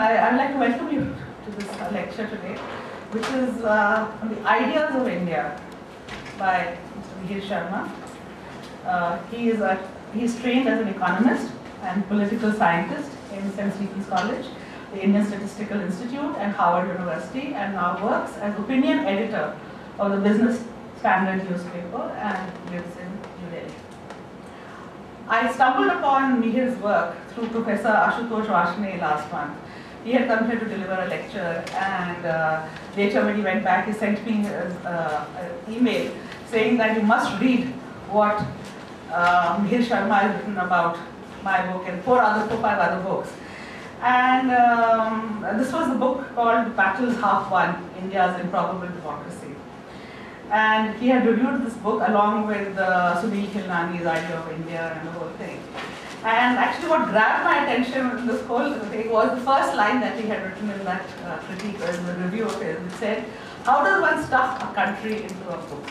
I, I'd like to welcome you to this lecture today, which is uh, on the ideas of India by Mr. Mihir Sharma. Uh, he is a, he's trained as an economist and political scientist in St. Stephen's College, the Indian Statistical Institute, and Harvard University, and now works as opinion editor of the Business Standard newspaper and lives in New Delhi. I stumbled upon Mihir's work through Professor Ashutosh Varshney last month. He had come here to deliver a lecture and uh, later when he went back he sent me uh, an email saying that you must read what uh, Mihir Sharma has written about my book and four other, four, five other books. And um, this was the book called Battles Half Won, India's Improbable Democracy. And he had reviewed this book along with uh, Sunil idea of India and the whole thing. And actually what grabbed my attention in this whole thing was the first line that he had written in that uh, critique, or in the review of his. It said, how does one stuff a country into a book?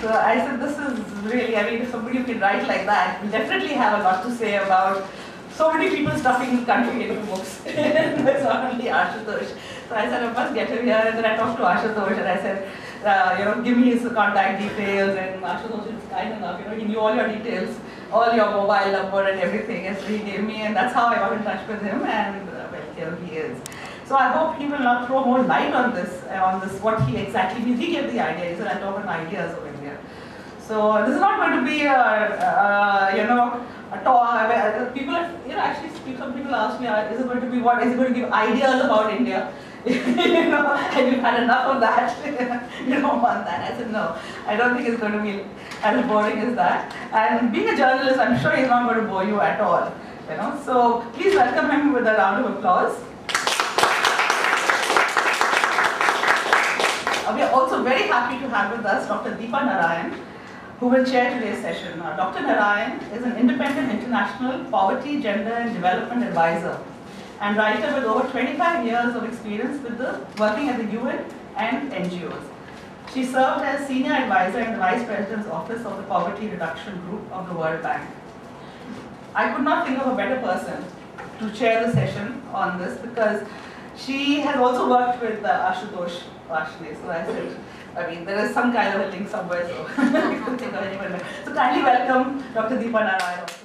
So I said, this is really, I mean, if somebody who can write like that will definitely have a lot to say about so many people stuffing the country into books. Not only Ashutosh. So I said, I must get him here. And then I talked to Ashutosh and I said, uh, you know, give me his contact details. And Ashutosh is kind enough, you know, he knew all your details, all your mobile number and everything. And so he gave me, and that's how I got in touch with him. And uh, well, here he is. So I hope he will not throw more light on this, uh, on this, what he exactly means. He gave the idea. He said, I talk on ideas of India. So this is not going to be, a, uh, you know, a talk. People, you know, actually, some people ask me, is it going to be what? Is it going to give ideas about India? you know, and you've had enough of that. you don't want that. I said, no, I don't think it's going to be as boring as that. And being a journalist, I'm sure he's not going to bore you at all. You know, so please welcome him with a round of applause. Uh, we are also very happy to have with us Dr. Deepa Narayan, who will chair today's session. Uh, Dr. Narayan is an independent international poverty, gender and development advisor and writer with over 25 years of experience with the working at the UN and NGOs. She served as senior advisor in the Vice President's Office of the Poverty Reduction Group of the World Bank. I could not think of a better person to chair the session on this because she has also worked with uh, Ashutosh Varshney. So I said, I mean, there is some kind of a link somewhere, so I couldn't think of anyone. So kindly welcome Dr. Deepa Narayan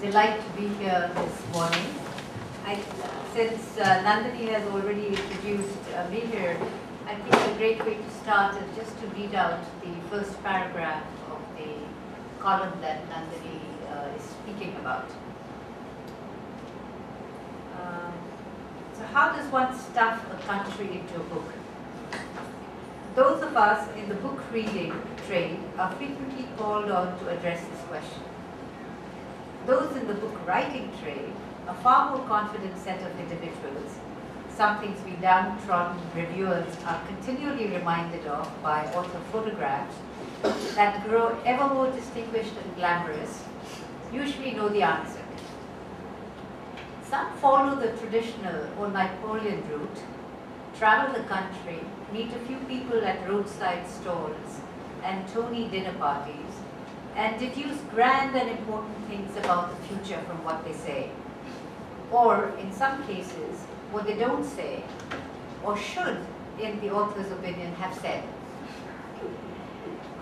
delight to be here this morning. I, since uh, Nandini has already introduced uh, me here, I think a great way to start is just to read out the first paragraph of the column that Nandini uh, is speaking about. Um, so how does one stuff a country into a book? Those of us in the book reading trade are frequently called on to address this question. Those in the book writing trade, a far more confident set of individuals, some things we downtrodden reviewers are continually reminded of by author photographs that grow ever more distinguished and glamorous, usually know the answer. Some follow the traditional or Naipaulian route, travel the country, meet a few people at roadside stalls and Tony dinner parties, and deduce grand and important things about the future from what they say. Or, in some cases, what they don't say, or should, in the author's opinion, have said.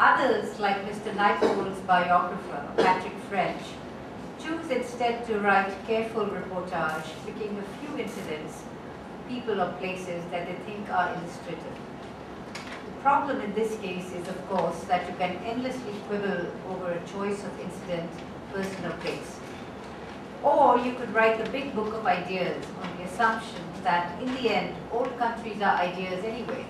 Others, like Mr. Naipaul's biographer, Patrick French, choose instead to write careful reportage, picking a few incidents, people or places that they think are illustrative problem in this case is, of course, that you can endlessly quibble over a choice of incident, person, or place. Or you could write the big book of ideas on the assumption that, in the end, all countries are ideas anyway.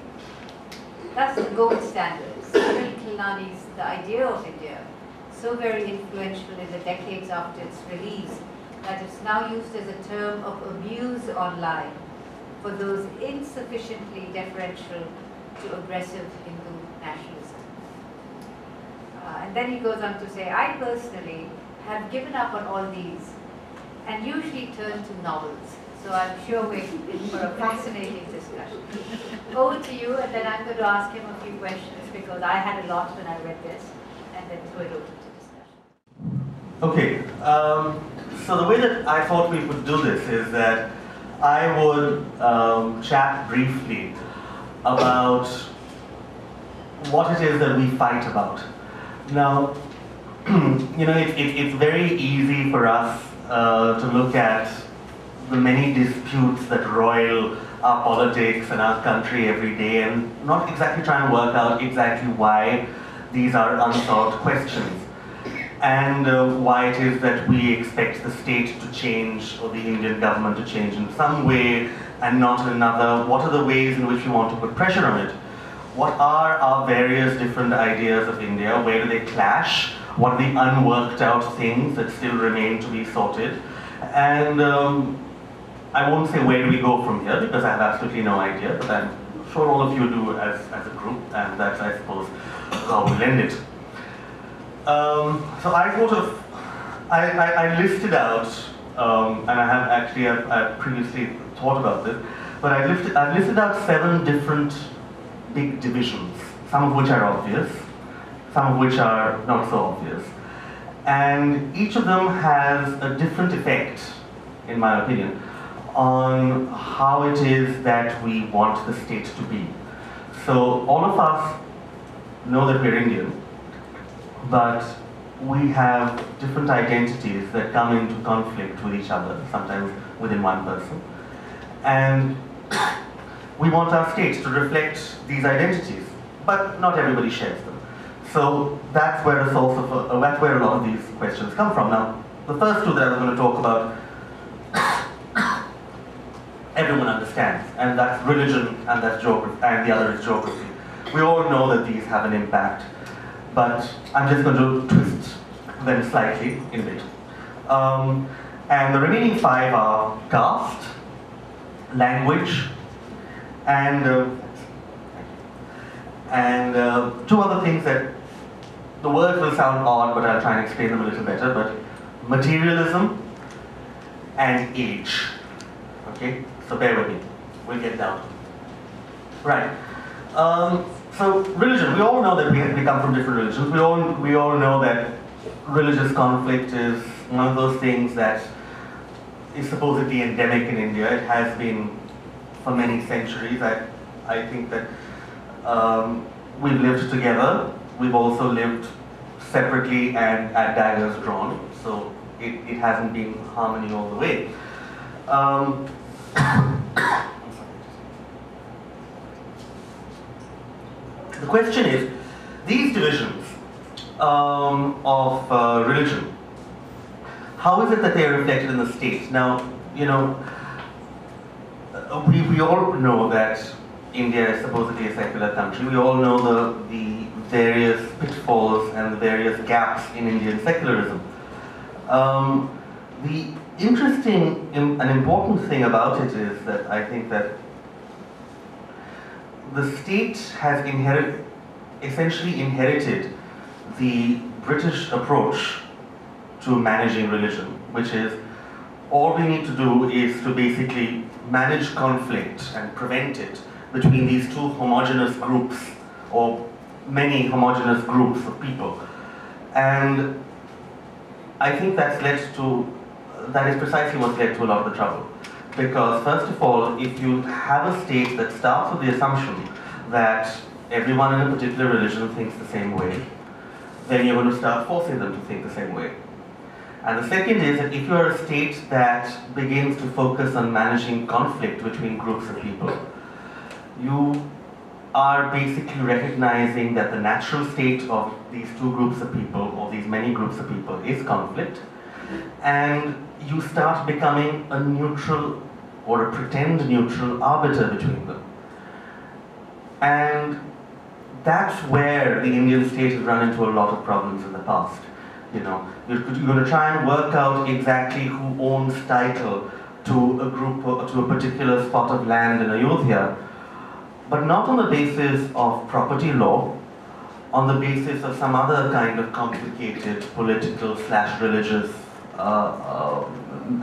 That's the gold standard. Sunil Khilnani's The Idea of India, so very influential in the decades after its release, that it's now used as a term of abuse online for those insufficiently deferential to aggressive Hindu nationalism. Uh, and then he goes on to say, I personally have given up on all these and usually turn to novels. So I'm sure we're in for a fascinating discussion. Over to you, and then I'm going to ask him a few questions because I had a lot when I read this, and then throw it open to discussion. Okay, um, so the way that I thought we would do this is that I would um, chat briefly about what it is that we fight about. Now, you know, it, it, it's very easy for us uh, to look at the many disputes that roil our politics and our country every day and not exactly trying to work out exactly why these are unsolved questions and uh, why it is that we expect the state to change or the Indian government to change in some way and not another. What are the ways in which we want to put pressure on it? What are our various different ideas of India? Where do they clash? What are the unworked out things that still remain to be sorted? And um, I won't say where do we go from here because I have absolutely no idea, but I'm sure all of you do as, as a group, and that's, I suppose, how we'll end it. Um, so I thought of, I, I, I listed out, um, and I have actually I've, I've, previously thought about this, but I listed, I've listed out seven different big divisions, some of which are obvious, some of which are not so obvious. And each of them has a different effect, in my opinion, on how it is that we want the state to be. So all of us know that we're Indian, but we have different identities that come into conflict with each other, sometimes within one person. And we want our states to reflect these identities, but not everybody shares them. So that's where a source of, uh, that's where a lot of these questions come from. Now, the first two that I was going to talk about, everyone understands, and that's religion and that's geography, and the other is geography. We all know that these have an impact but I'm just going to twist them slightly in a bit. Um, and the remaining five are caste, language, and uh, and uh, two other things that the words will sound odd, but I'll try and explain them a little better. But materialism and age. Okay, so bear with me. We'll get down. Right. Um, so religion, we all know that we, we come from different religions. We all, we all know that religious conflict is one of those things that is supposedly endemic in India. It has been for many centuries. I, I think that um, we've lived together. We've also lived separately and at daggers drawn. So it, it hasn't been harmony all the way. Um, The question is, these divisions um, of uh, religion, how is it that they are reflected in the state? Now, you know, we, we all know that India is supposedly a secular country. We all know the, the various pitfalls and the various gaps in Indian secularism. Um, the interesting and important thing about it is that I think that the state has inherited, essentially inherited the British approach to managing religion, which is all we need to do is to basically manage conflict and prevent it between these two homogenous groups or many homogenous groups of people. And I think that's led to, that is precisely what's led to a lot of the trouble. Because first of all, if you have a state that starts with the assumption that everyone in a particular religion thinks the same way, then you're going to start forcing them to think the same way. And the second is that if you're a state that begins to focus on managing conflict between groups of people, you are basically recognizing that the natural state of these two groups of people, or these many groups of people, is conflict, and you start becoming a neutral or a pretend neutral arbiter between them. And that's where the Indian state has run into a lot of problems in the past. You know, you're, you're going to try and work out exactly who owns title to a group, to a particular spot of land in Ayodhya, but not on the basis of property law, on the basis of some other kind of complicated political slash religious uh, uh,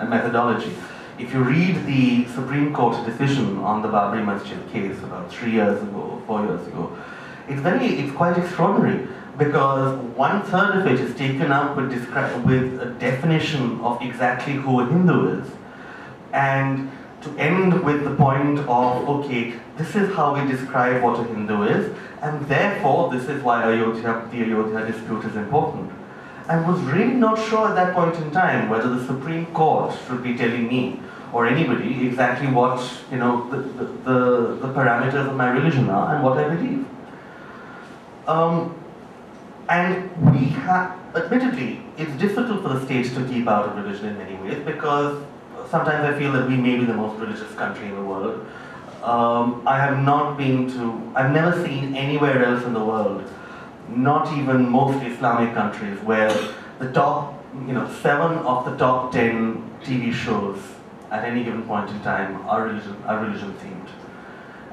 methodology. If you read the Supreme Court decision on the Babri Masjid case about three years ago, four years ago, it's very, it's quite extraordinary. Because one third of it is taken up with, with a definition of exactly who a Hindu is. And to end with the point of, okay, this is how we describe what a Hindu is, and therefore this is why Ayodhya, the Ayodhya dispute is important. I was really not sure at that point in time whether the Supreme Court should be telling me or anybody exactly what, you know, the, the, the, the parameters of my religion are and what I believe. Um, and we have, admittedly, it's difficult for the state to keep out of religion in many ways because sometimes I feel that we may be the most religious country in the world. Um, I have not been to, I've never seen anywhere else in the world, not even most Islamic countries, where the top, you know, seven of the top ten TV shows at any given point in time are religion, are religion themed.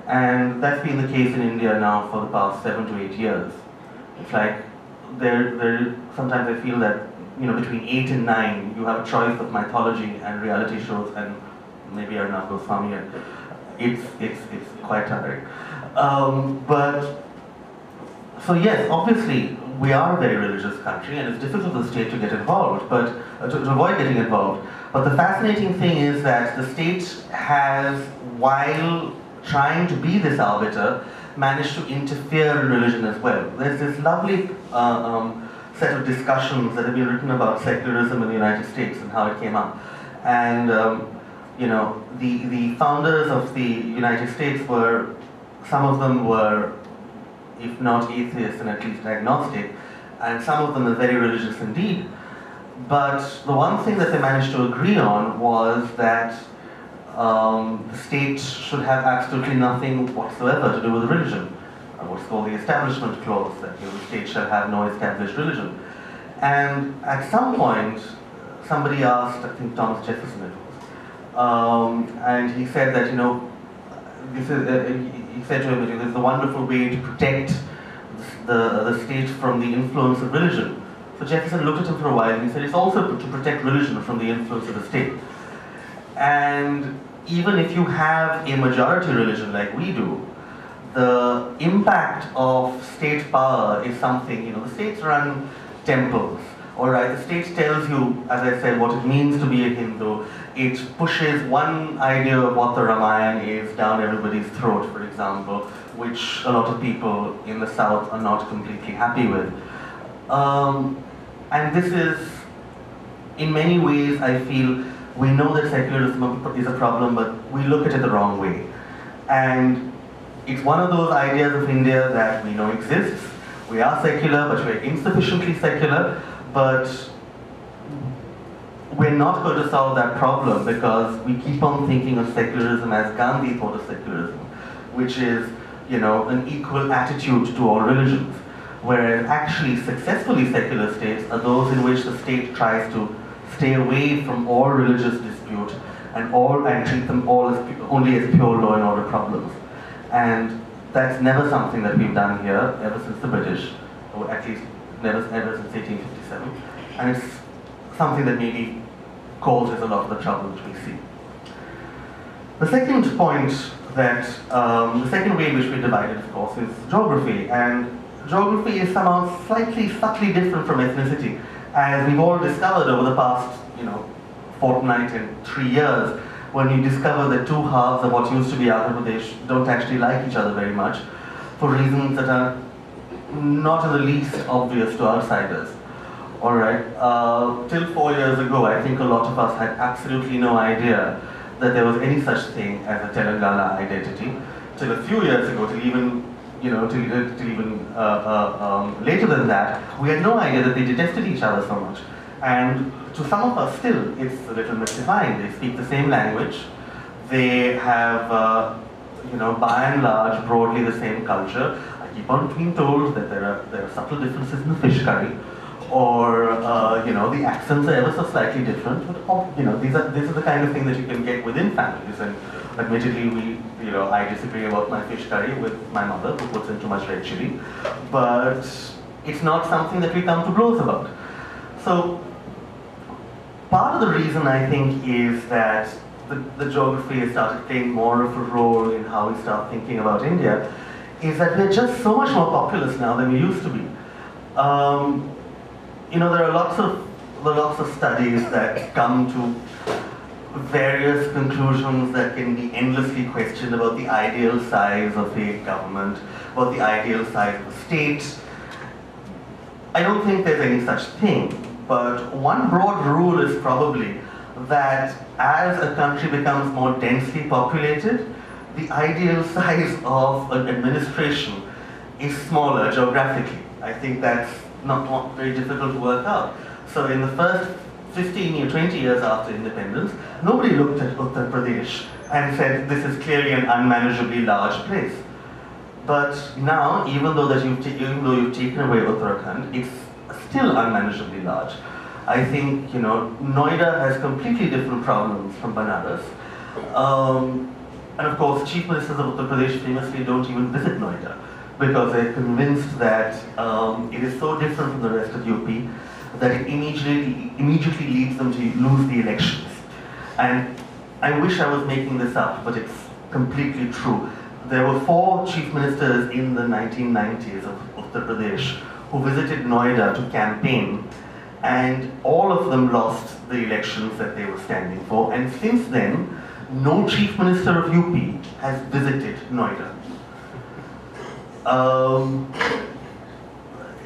And that's been the case in India now for the past seven to eight years. It's like there, there. Sometimes I feel that you know between eight and nine, you have a choice of mythology and reality shows, and maybe Arnab Goswami. And it's it's it's quite tiring. Um, but so yes, obviously we are a very religious country, and it's difficult for the state to get involved, but uh, to, to avoid getting involved. But the fascinating thing is that the state has, while trying to be this arbiter, managed to interfere in religion as well. There's this lovely uh, um, set of discussions that have been written about secularism in the United States and how it came up. And, um, you know, the, the founders of the United States were, some of them were, if not atheists, and at least agnostic, and some of them are very religious indeed. But the one thing that they managed to agree on was that um, the state should have absolutely nothing whatsoever to do with religion. Uh, what's called the Establishment Clause, that you know, the state shall have no established religion. And at some point, somebody asked, I think Thomas Jefferson it was, um, and he said that, you know, this is, uh, he said to him, this is a wonderful way to protect the, the state from the influence of religion. So Jefferson looked at him for a while and he said, it's also to protect religion from the influence of the state. And even if you have a majority religion like we do, the impact of state power is something, you know, the states run temples, all right, the state tells you, as I said, what it means to be a Hindu. It pushes one idea of what the Ramayana is down everybody's throat, for example, which a lot of people in the South are not completely happy with. Um, and this is, in many ways, I feel, we know that secularism is a problem, but we look at it the wrong way. And it's one of those ideas of India that we know exists. We are secular, but we're insufficiently secular. But we're not going to solve that problem because we keep on thinking of secularism as Gandhi thought of secularism, which is, you know, an equal attitude to all religions. Whereas actually successfully secular states are those in which the state tries to stay away from all religious dispute and all and treat them all as only as pure law and order problems. And that's never something that we've done here ever since the British, or at least never ever since 1857. And it's something that maybe causes a lot of the trouble that we see. The second point that, um, the second way in which we divide it, of course, is geography. And geography is somehow slightly, subtly different from ethnicity as we've all discovered over the past, you know, fortnight and three years, when you discover that two halves of what used to be Andhra Pradesh don't actually like each other very much, for reasons that are not in the least obvious to outsiders. All right. Uh, till four years ago, I think a lot of us had absolutely no idea that there was any such thing as a Telangana identity. Till a few years ago, till even you know, till, till even uh, uh, um, later than that, we had no idea that they detested each other so much. And to some of us still, it's a little mystifying. They speak the same language. They have, uh, you know, by and large, broadly the same culture. I keep on being told that there are, there are subtle differences in the fish curry or uh, you know the accents are ever so slightly different. But oh, you know these are these are the kind of thing that you can get within families. And admittedly, we you know I disagree about my fish curry with my mother who puts in too much red chili, but it's not something that we come to blows about. So part of the reason I think is that the, the geography has started playing more of a role in how we start thinking about India is that we're just so much more populous now than we used to be um, you know, there are lots of there are lots of studies that come to various conclusions that can be endlessly questioned about the ideal size of a government, about the ideal size of a state. I don't think there's any such thing, but one broad rule is probably that as a country becomes more densely populated, the ideal size of an administration is smaller geographically. I think that's not, not very difficult to work out. So in the first 15 or 20 years after independence, nobody looked at Uttar Pradesh and said this is clearly an unmanageably large place. But now, even though that you've even though you've taken away Uttarakhand, it's still unmanageably large. I think you know Noida has completely different problems from Banaras, um, and of course, chief ministers of Uttar Pradesh famously don't even visit Noida because they're convinced that um, it is so different from the rest of UP that it immediately, immediately leads them to lose the elections. And I wish I was making this up, but it's completely true. There were four chief ministers in the 1990s of Uttar Pradesh who visited Noida to campaign, and all of them lost the elections that they were standing for. And since then, no chief minister of UP has visited Noida. Um,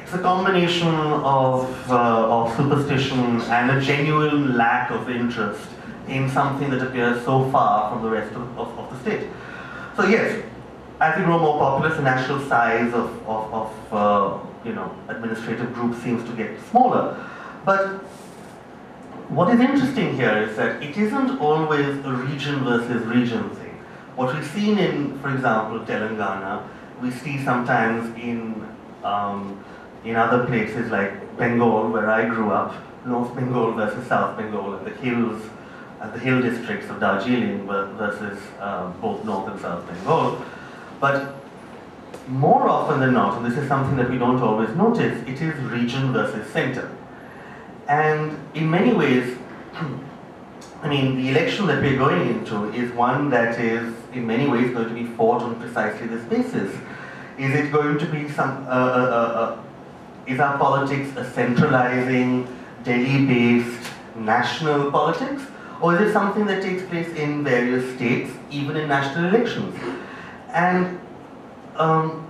it's a combination of, uh, of superstition and a genuine lack of interest in something that appears so far from the rest of, of, of the state. So yes, as we grow more populous, the national size of, of, of uh, you know, administrative groups seems to get smaller. But what is interesting here is that it isn't always a region versus region thing. What we've seen in, for example, Telangana, we see sometimes in um, in other places like Bengal, where I grew up, North Bengal versus South Bengal, and the hills, and the hill districts of Darjeeling versus uh, both North and South Bengal. But more often than not, and this is something that we don't always notice, it is region versus center. And in many ways, I mean, the election that we're going into is one that is in many ways going to be fought on precisely this basis. Is it going to be some, uh, uh, uh, uh is our politics a centralizing, Delhi-based national politics? Or is it something that takes place in various states, even in national elections? And um,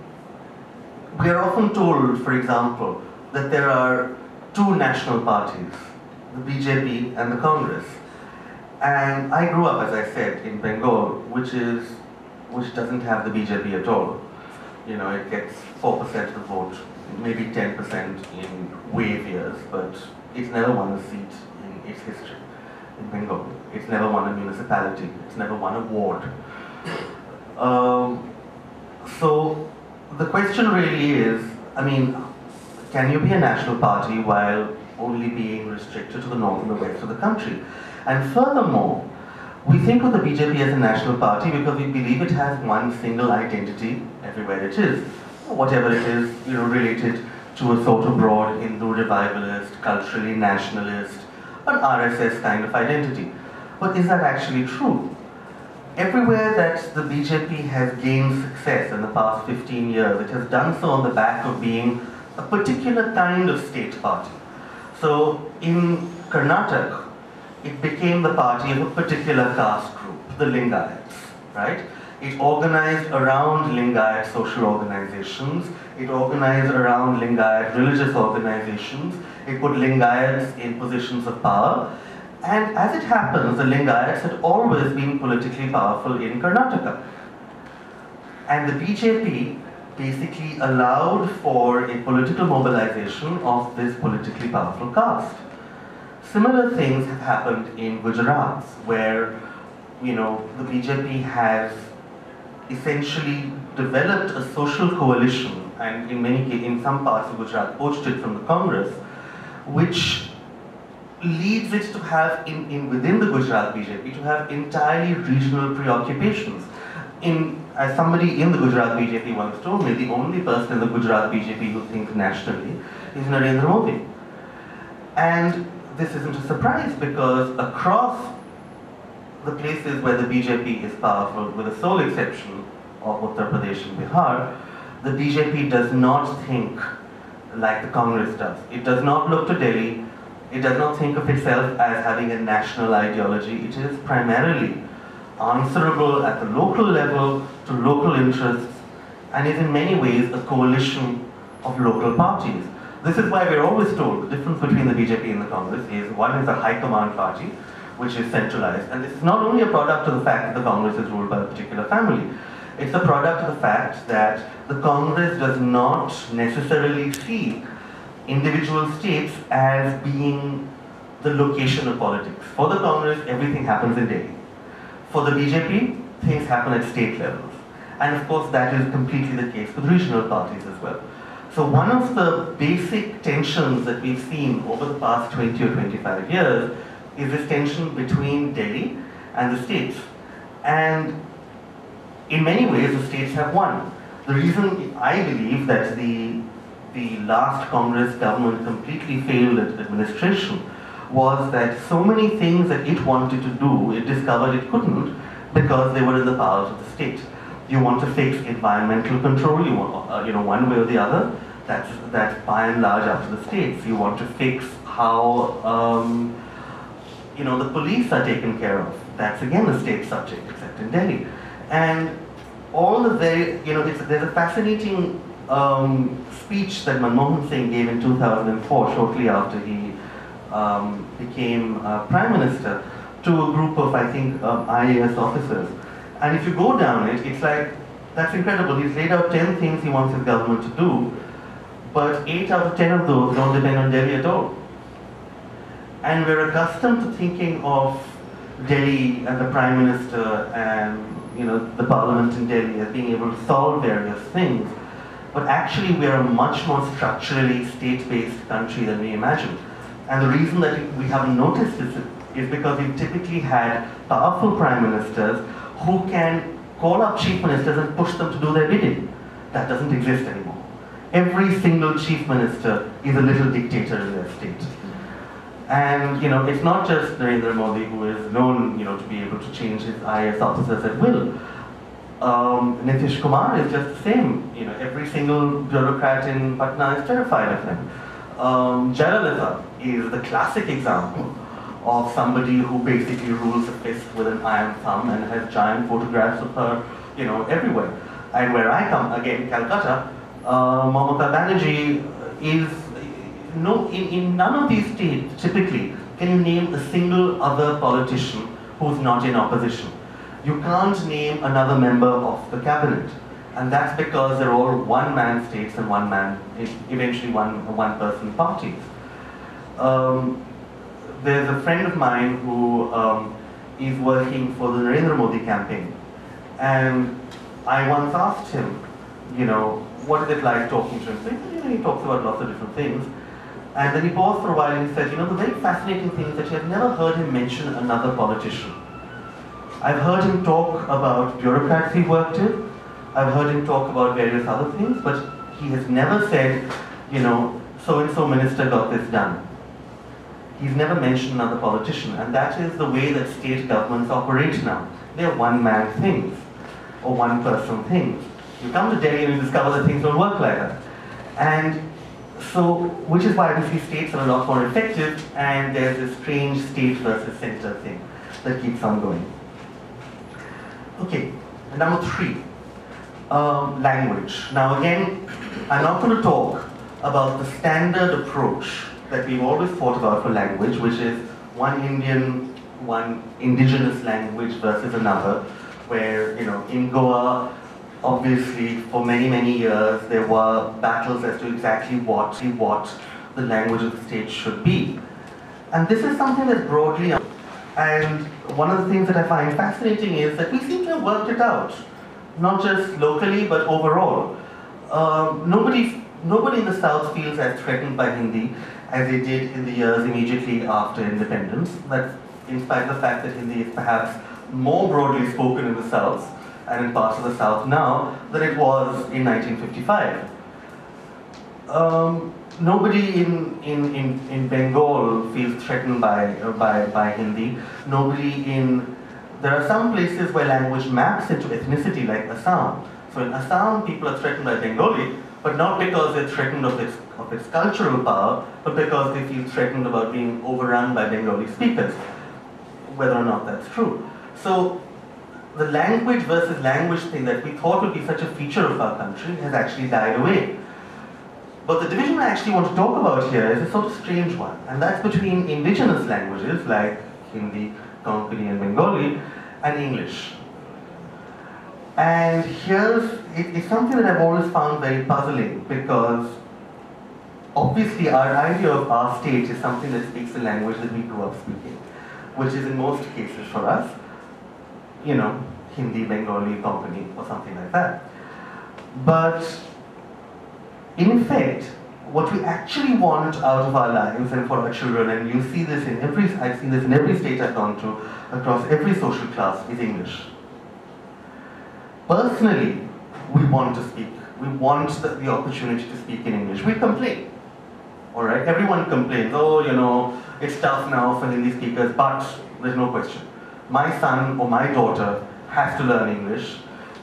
we are often told, for example, that there are two national parties, the BJP and the Congress. And I grew up, as I said, in Bengal, which is which doesn't have the BJP at all. You know, it gets 4% of the vote maybe 10% in wave years, but it's never won a seat in its history in Bengal. It's never won a municipality. It's never won a ward. Um, so the question really is, I mean, can you be a national party while only being restricted to the north and the west of the country? And furthermore, we think of the BJP as a national party because we believe it has one single identity everywhere it is whatever it is, you know, related to a sort of broad Hindu revivalist, culturally nationalist, an RSS kind of identity. But is that actually true? Everywhere that the BJP has gained success in the past 15 years, it has done so on the back of being a particular kind of state party. So in Karnataka, it became the party of a particular caste group, the Lingayats, right? It organized around Lingayat social organizations. It organized around Lingayat religious organizations. It put Lingayats in positions of power. And as it happens, the Lingayats had always been politically powerful in Karnataka. And the BJP basically allowed for a political mobilization of this politically powerful caste. Similar things have happened in Gujarat, where you know the BJP has essentially developed a social coalition, and in many in some parts of Gujarat poached it from the Congress, which leads it to have in, in within the Gujarat BJP to have entirely regional preoccupations. In as somebody in the Gujarat BJP once told me, the only person in the Gujarat BJP who thinks nationally is Narendra Modi. And this isn't a surprise because across the places where the BJP is powerful, with the sole exception of Uttar Pradesh and Bihar, the BJP does not think like the Congress does. It does not look to Delhi, it does not think of itself as having a national ideology. It is primarily answerable at the local level to local interests and is in many ways a coalition of local parties. This is why we're always told the difference between the BJP and the Congress is one is a high command party, which is centralized, and this is not only a product of the fact that the Congress is ruled by a particular family, it's a product of the fact that the Congress does not necessarily see individual states as being the location of politics. For the Congress, everything happens in Delhi. For the BJP, things happen at state levels. And of course, that is completely the case with regional parties as well. So one of the basic tensions that we've seen over the past 20 or 25 years is this tension between Delhi and the states. And in many ways, the states have won. The reason I believe that the the last Congress government completely failed at administration was that so many things that it wanted to do, it discovered it couldn't because they were in the powers of the state. You want to fix environmental control, you want, uh, you know, one way or the other, that's, that's by and large to the states. You want to fix how, um, you know, the police are taken care of. That's again a state subject, except in Delhi. And all the very, you know, there's a fascinating um, speech that Manmohan Singh gave in 2004, shortly after he um, became uh, Prime Minister, to a group of, I think, um, IAS officers. And if you go down it, it's like, that's incredible. He's laid out 10 things he wants his government to do, but 8 out of 10 of those don't depend on Delhi at all. And we're accustomed to thinking of Delhi and the Prime Minister and you know, the Parliament in Delhi as being able to solve various things. But actually, we are a much more structurally state-based country than we imagine. And the reason that we haven't noticed this is because we've typically had powerful prime ministers who can call up chief ministers and push them to do their bidding. That doesn't exist anymore. Every single chief minister is a little dictator in their state. And you know, it's not just Narendra Modi who is known, you know, to be able to change his IAS officers at will um, Nitish Kumar is just the same. You know, every single bureaucrat in Patna is terrified of him. Um, Jayalalitha is the classic example of somebody who basically rules a fist with an iron thumb and has giant photographs of her, you know, everywhere. And where I come, again, Calcutta, uh, Mamata Banerjee is, no, in, in none of these states, typically, can you name a single other politician who's not in opposition you can't name another member of the cabinet. And that's because they're all one-man states and one-man, eventually one, one-person parties. Um, there's a friend of mine who um, is working for the Narendra Modi campaign. And I once asked him, you know, what is it like talking to him? So, you know, he talks about lots of different things. And then he paused for a while and he said, you know, the very fascinating thing is that you have never heard him mention another politician. I've heard him talk about bureaucrats he worked in. I've heard him talk about various other things, but he has never said, you know, so-and-so minister got this done. He's never mentioned another politician, and that is the way that state governments operate now. They're one-man things, or one-person things. You come to Delhi and you discover that things don't work like that. And so, which is why we see states are a lot more effective, and there's this strange state versus center thing that keeps on going. Okay, number three, um, language. Now again, I'm not going to talk about the standard approach that we've always thought about for language, which is one Indian, one indigenous language versus another, where, you know, in Goa, obviously, for many, many years, there were battles as to exactly what, what the language of the state should be. And this is something that broadly and one of the things that I find fascinating is that we seem to have worked it out, not just locally, but overall. Uh, nobody, nobody in the South feels as threatened by Hindi as they did in the years immediately after independence. That's in spite of the fact that Hindi is perhaps more broadly spoken in the South and in parts of the South now than it was in 1955. Um, nobody in, in, in, in Bengal feels threatened by, by, by Hindi. Nobody in, there are some places where language maps into ethnicity like Assam. So in Assam, people are threatened by Bengali, but not because they're threatened of its of its cultural power, but because they feel threatened about being overrun by Bengali speakers, whether or not that's true. So the language versus language thing that we thought would be such a feature of our country has actually died away. But the division I actually want to talk about here is a sort of strange one, and that's between indigenous languages like Hindi, Konkani, and Bengali, and English. And here's it, it's something that I've always found very puzzling because obviously our idea of our state is something that speaks the language that we grew up speaking, which is in most cases for us, you know, Hindi, Bengali, Konkani or something like that. But in effect, what we actually want out of our lives and for our children, and you see this in every, I've seen this in every state I've gone to, across every social class, is English. Personally, we want to speak. We want the, the opportunity to speak in English. We complain. All right, everyone complains. Oh, you know, it's tough now for Hindi speakers, but there's no question. My son or my daughter has to learn English.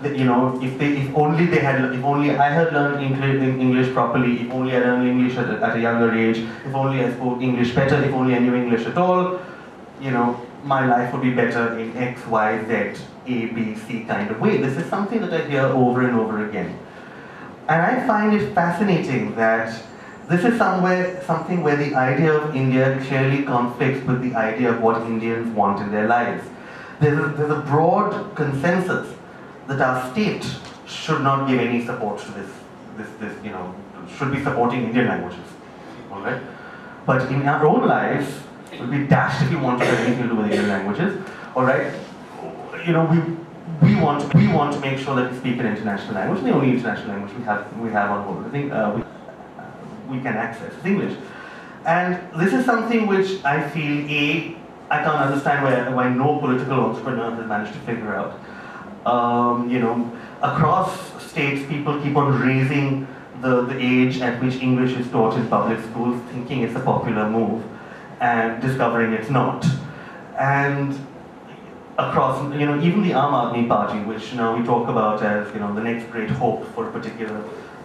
You know, if they, if only they had, if only I had learned English, English properly, if only I learned English at, at a younger age, if only I spoke English better, if only I knew English at all, you know, my life would be better in X, Y, Z, A, B, C kind of way. This is something that I hear over and over again. And I find it fascinating that this is somewhere something where the idea of India clearly conflicts with the idea of what Indians want in their lives. There's a, there's a broad consensus that our state should not give any support to this, this, this, you know, should be supporting Indian languages. All right? But in our own lives, we'll be dashed if we want to have anything to do with Indian languages. All right? You know, we we want we want to make sure that we speak an international language. The only international language we have we have on board, I think, uh, we, we can access is English. And this is something which I feel a I can't understand why why no political entrepreneur has managed to figure out. Um, you know, across states, people keep on raising the, the age at which English is taught in public schools, thinking it's a popular move, and discovering it's not. And across, you know, even the Aam Aadmi Party, which now we talk about as, you know, the next great hope for a particular,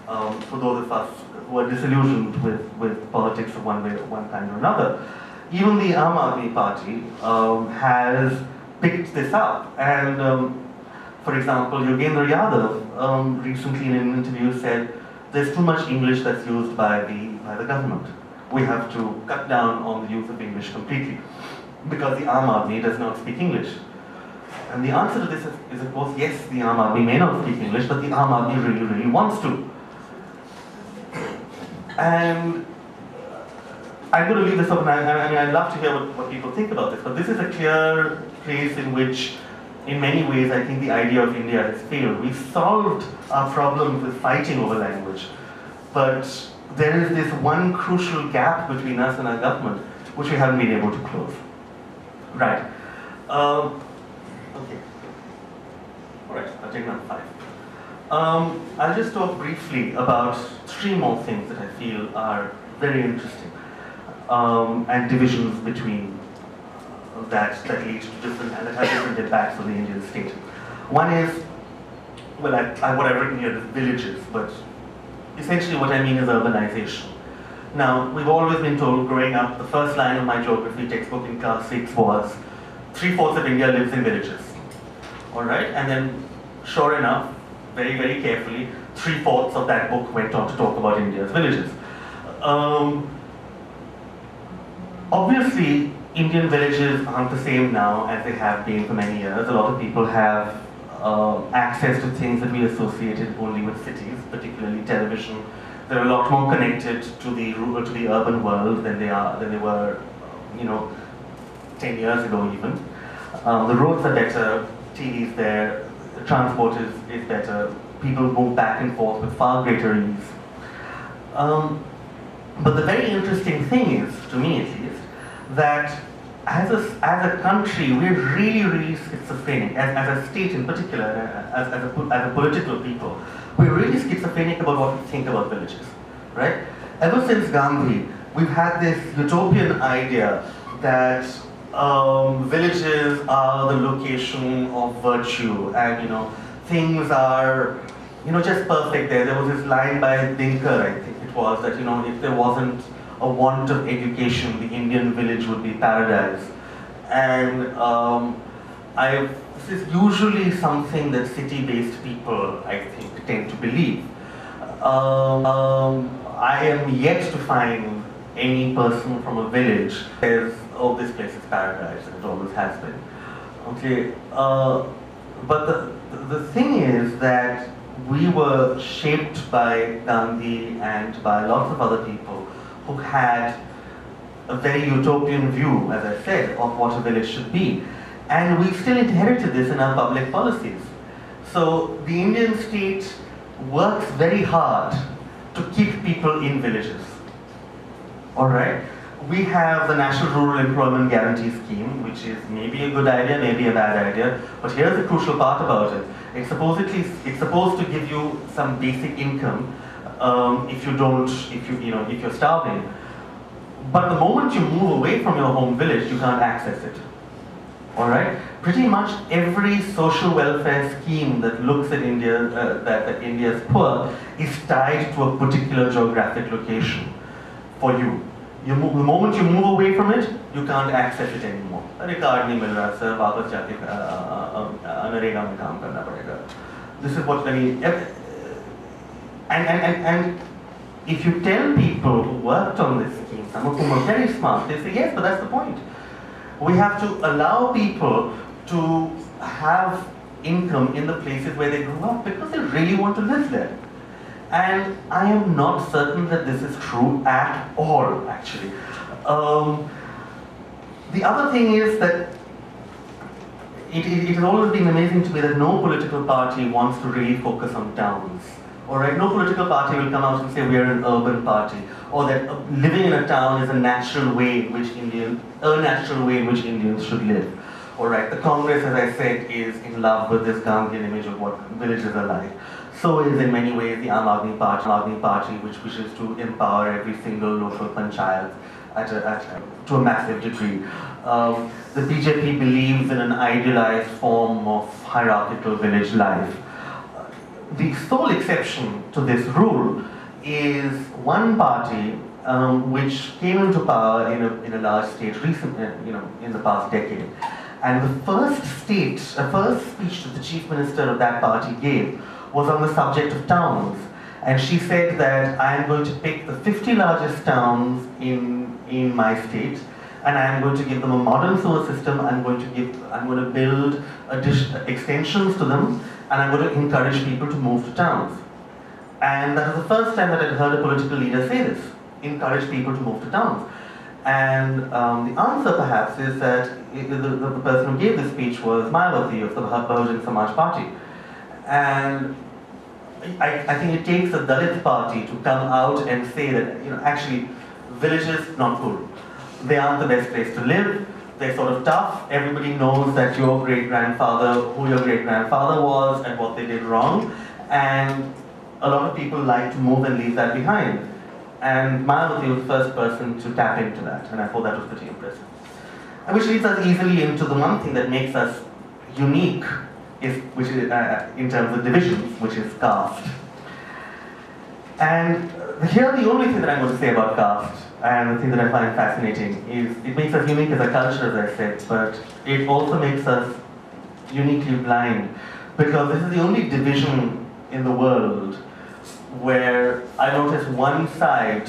um, for those of us who are disillusioned with, with politics of one way, one kind or another. Even the Aam Aadmi Party um, has picked this up, and um, for example, Yogendra Yadav um, recently in an interview said, there's too much English that's used by the, by the government. We have to cut down on the use of English completely because the Aam Aadmi does not speak English. And the answer to this is, is, of course, yes, the Aam Aadmi may not speak English, but the Aam Aadmi really, really wants to. And I'm going to leave this open. I, I mean, I'd love to hear what, what people think about this, but this is a clear place in which in many ways, I think the idea of India has failed. We solved our problems with fighting over language, but there is this one crucial gap between us and our government, which we haven't been able to close. Right. Um, okay. All right, I'll take number five. Um, I'll just talk briefly about three more things that I feel are very interesting um, and divisions between that, that lead to different and that different impacts on the Indian state. One is, well, I, I, what I've written here is villages, but essentially what I mean is urbanization. Now, we've always been told growing up, the first line of my geography textbook in class 6 was, three-fourths of India lives in villages. All right, and then sure enough, very, very carefully, three-fourths of that book went on to talk about India's villages. Um, obviously, Indian villages aren't the same now as they have been for many years. A lot of people have uh, access to things that we associated only with cities, particularly television. They're a lot more connected to the rural, to the urban world than they are than they were, you know, 10 years ago even. Um, the roads are better, TV's there, the transport is, is better, people move back and forth with far greater ease. Um, but the very interesting thing is, to me at least, that as a, as a country, we're really, really schizophrenic, as, as a state in particular, as, as, a, as a political people, we're really schizophrenic about what we think about villages, right? Ever since Gandhi, we've had this utopian idea that um, villages are the location of virtue, and you know, things are, you know, just perfect there. There was this line by Dinkar, I think, it was that, you know, if there wasn't a want of education, the Indian village would be paradise. And um, I, this is usually something that city-based people, I think, tend to believe. Um, um, I am yet to find any person from a village says, oh, this place is paradise, and it always has been. Okay, uh, but the, the thing is that we were shaped by Gandhi and by lots of other people who had a very utopian view, as I said, of what a village should be. And we still inherited this in our public policies. So the Indian state works very hard to keep people in villages. All right? We have the National Rural Employment Guarantee Scheme, which is maybe a good idea, maybe a bad idea, but here's the crucial part about it. It's supposedly it's supposed to give you some basic income um, if you don't, if you you know, if you're starving. But the moment you move away from your home village, you can't access it. All right. Pretty much every social welfare scheme that looks at India, uh, that, that India is poor, is tied to a particular geographic location for you. You move, the moment you move away from it, you can't access it anymore. अरे card नहीं मिल रहा sir वापस जाके नरेगा में काम करना पड़ेगा. This is what I mean. And, and, and, and if you tell people who worked on this scheme, some of whom are very smart, they say, yes, but that's the point. We have to allow people to have income in the places where they grew up because they really want to live there. And I am not certain that this is true at all, actually. Um, the other thing is that it, it, it has always been amazing to me that no political party wants to really focus on towns. Alright, no political party will come out and say we are an urban party, or that uh, living in a town is a natural way in which Indian, a natural way in which Indians should live. Alright, the Congress, as I said, is in love with this Gandhian image of what villages are like. So is in many ways the Aam Party, Aadmi Party which wishes to empower every single local panchayat at a, at a, to a massive degree. Um, the BJP believes in an idealized form of hierarchical village life the sole exception to this rule is one party um, which came into power in a, in a large state recently, uh, you know, in the past decade. And the first state, the first speech that the chief minister of that party gave was on the subject of towns. And she said that I am going to pick the 50 largest towns in, in my state and I am going to give them a modern sewer system. I'm going to give, I'm going to build addition, extensions to them and I'm going to encourage people to move to towns. And that was the first time that I'd heard a political leader say this, encourage people to move to towns. And um, the answer perhaps is that it, the, the, the, person who gave this speech was Mayawati of the Bahujan Samaj Party. And I, I think it takes a Dalit party to come out and say that, you know, actually, villages, not cool. They aren't the best place to live they're sort of tough. Everybody knows that your great grandfather, who your great grandfather was, and what they did wrong. And a lot of people like to move and leave that behind. And Mayawati was the first person to tap into that, and I thought that was pretty impressive. And which leads us easily into the one thing that makes us unique, is, which is, uh, in terms of divisions, which is caste. And here the only thing that I'm going to say about caste and the thing that I find fascinating is it makes us unique as a culture, as I said, but it also makes us uniquely blind because this is the only division in the world where I notice one side,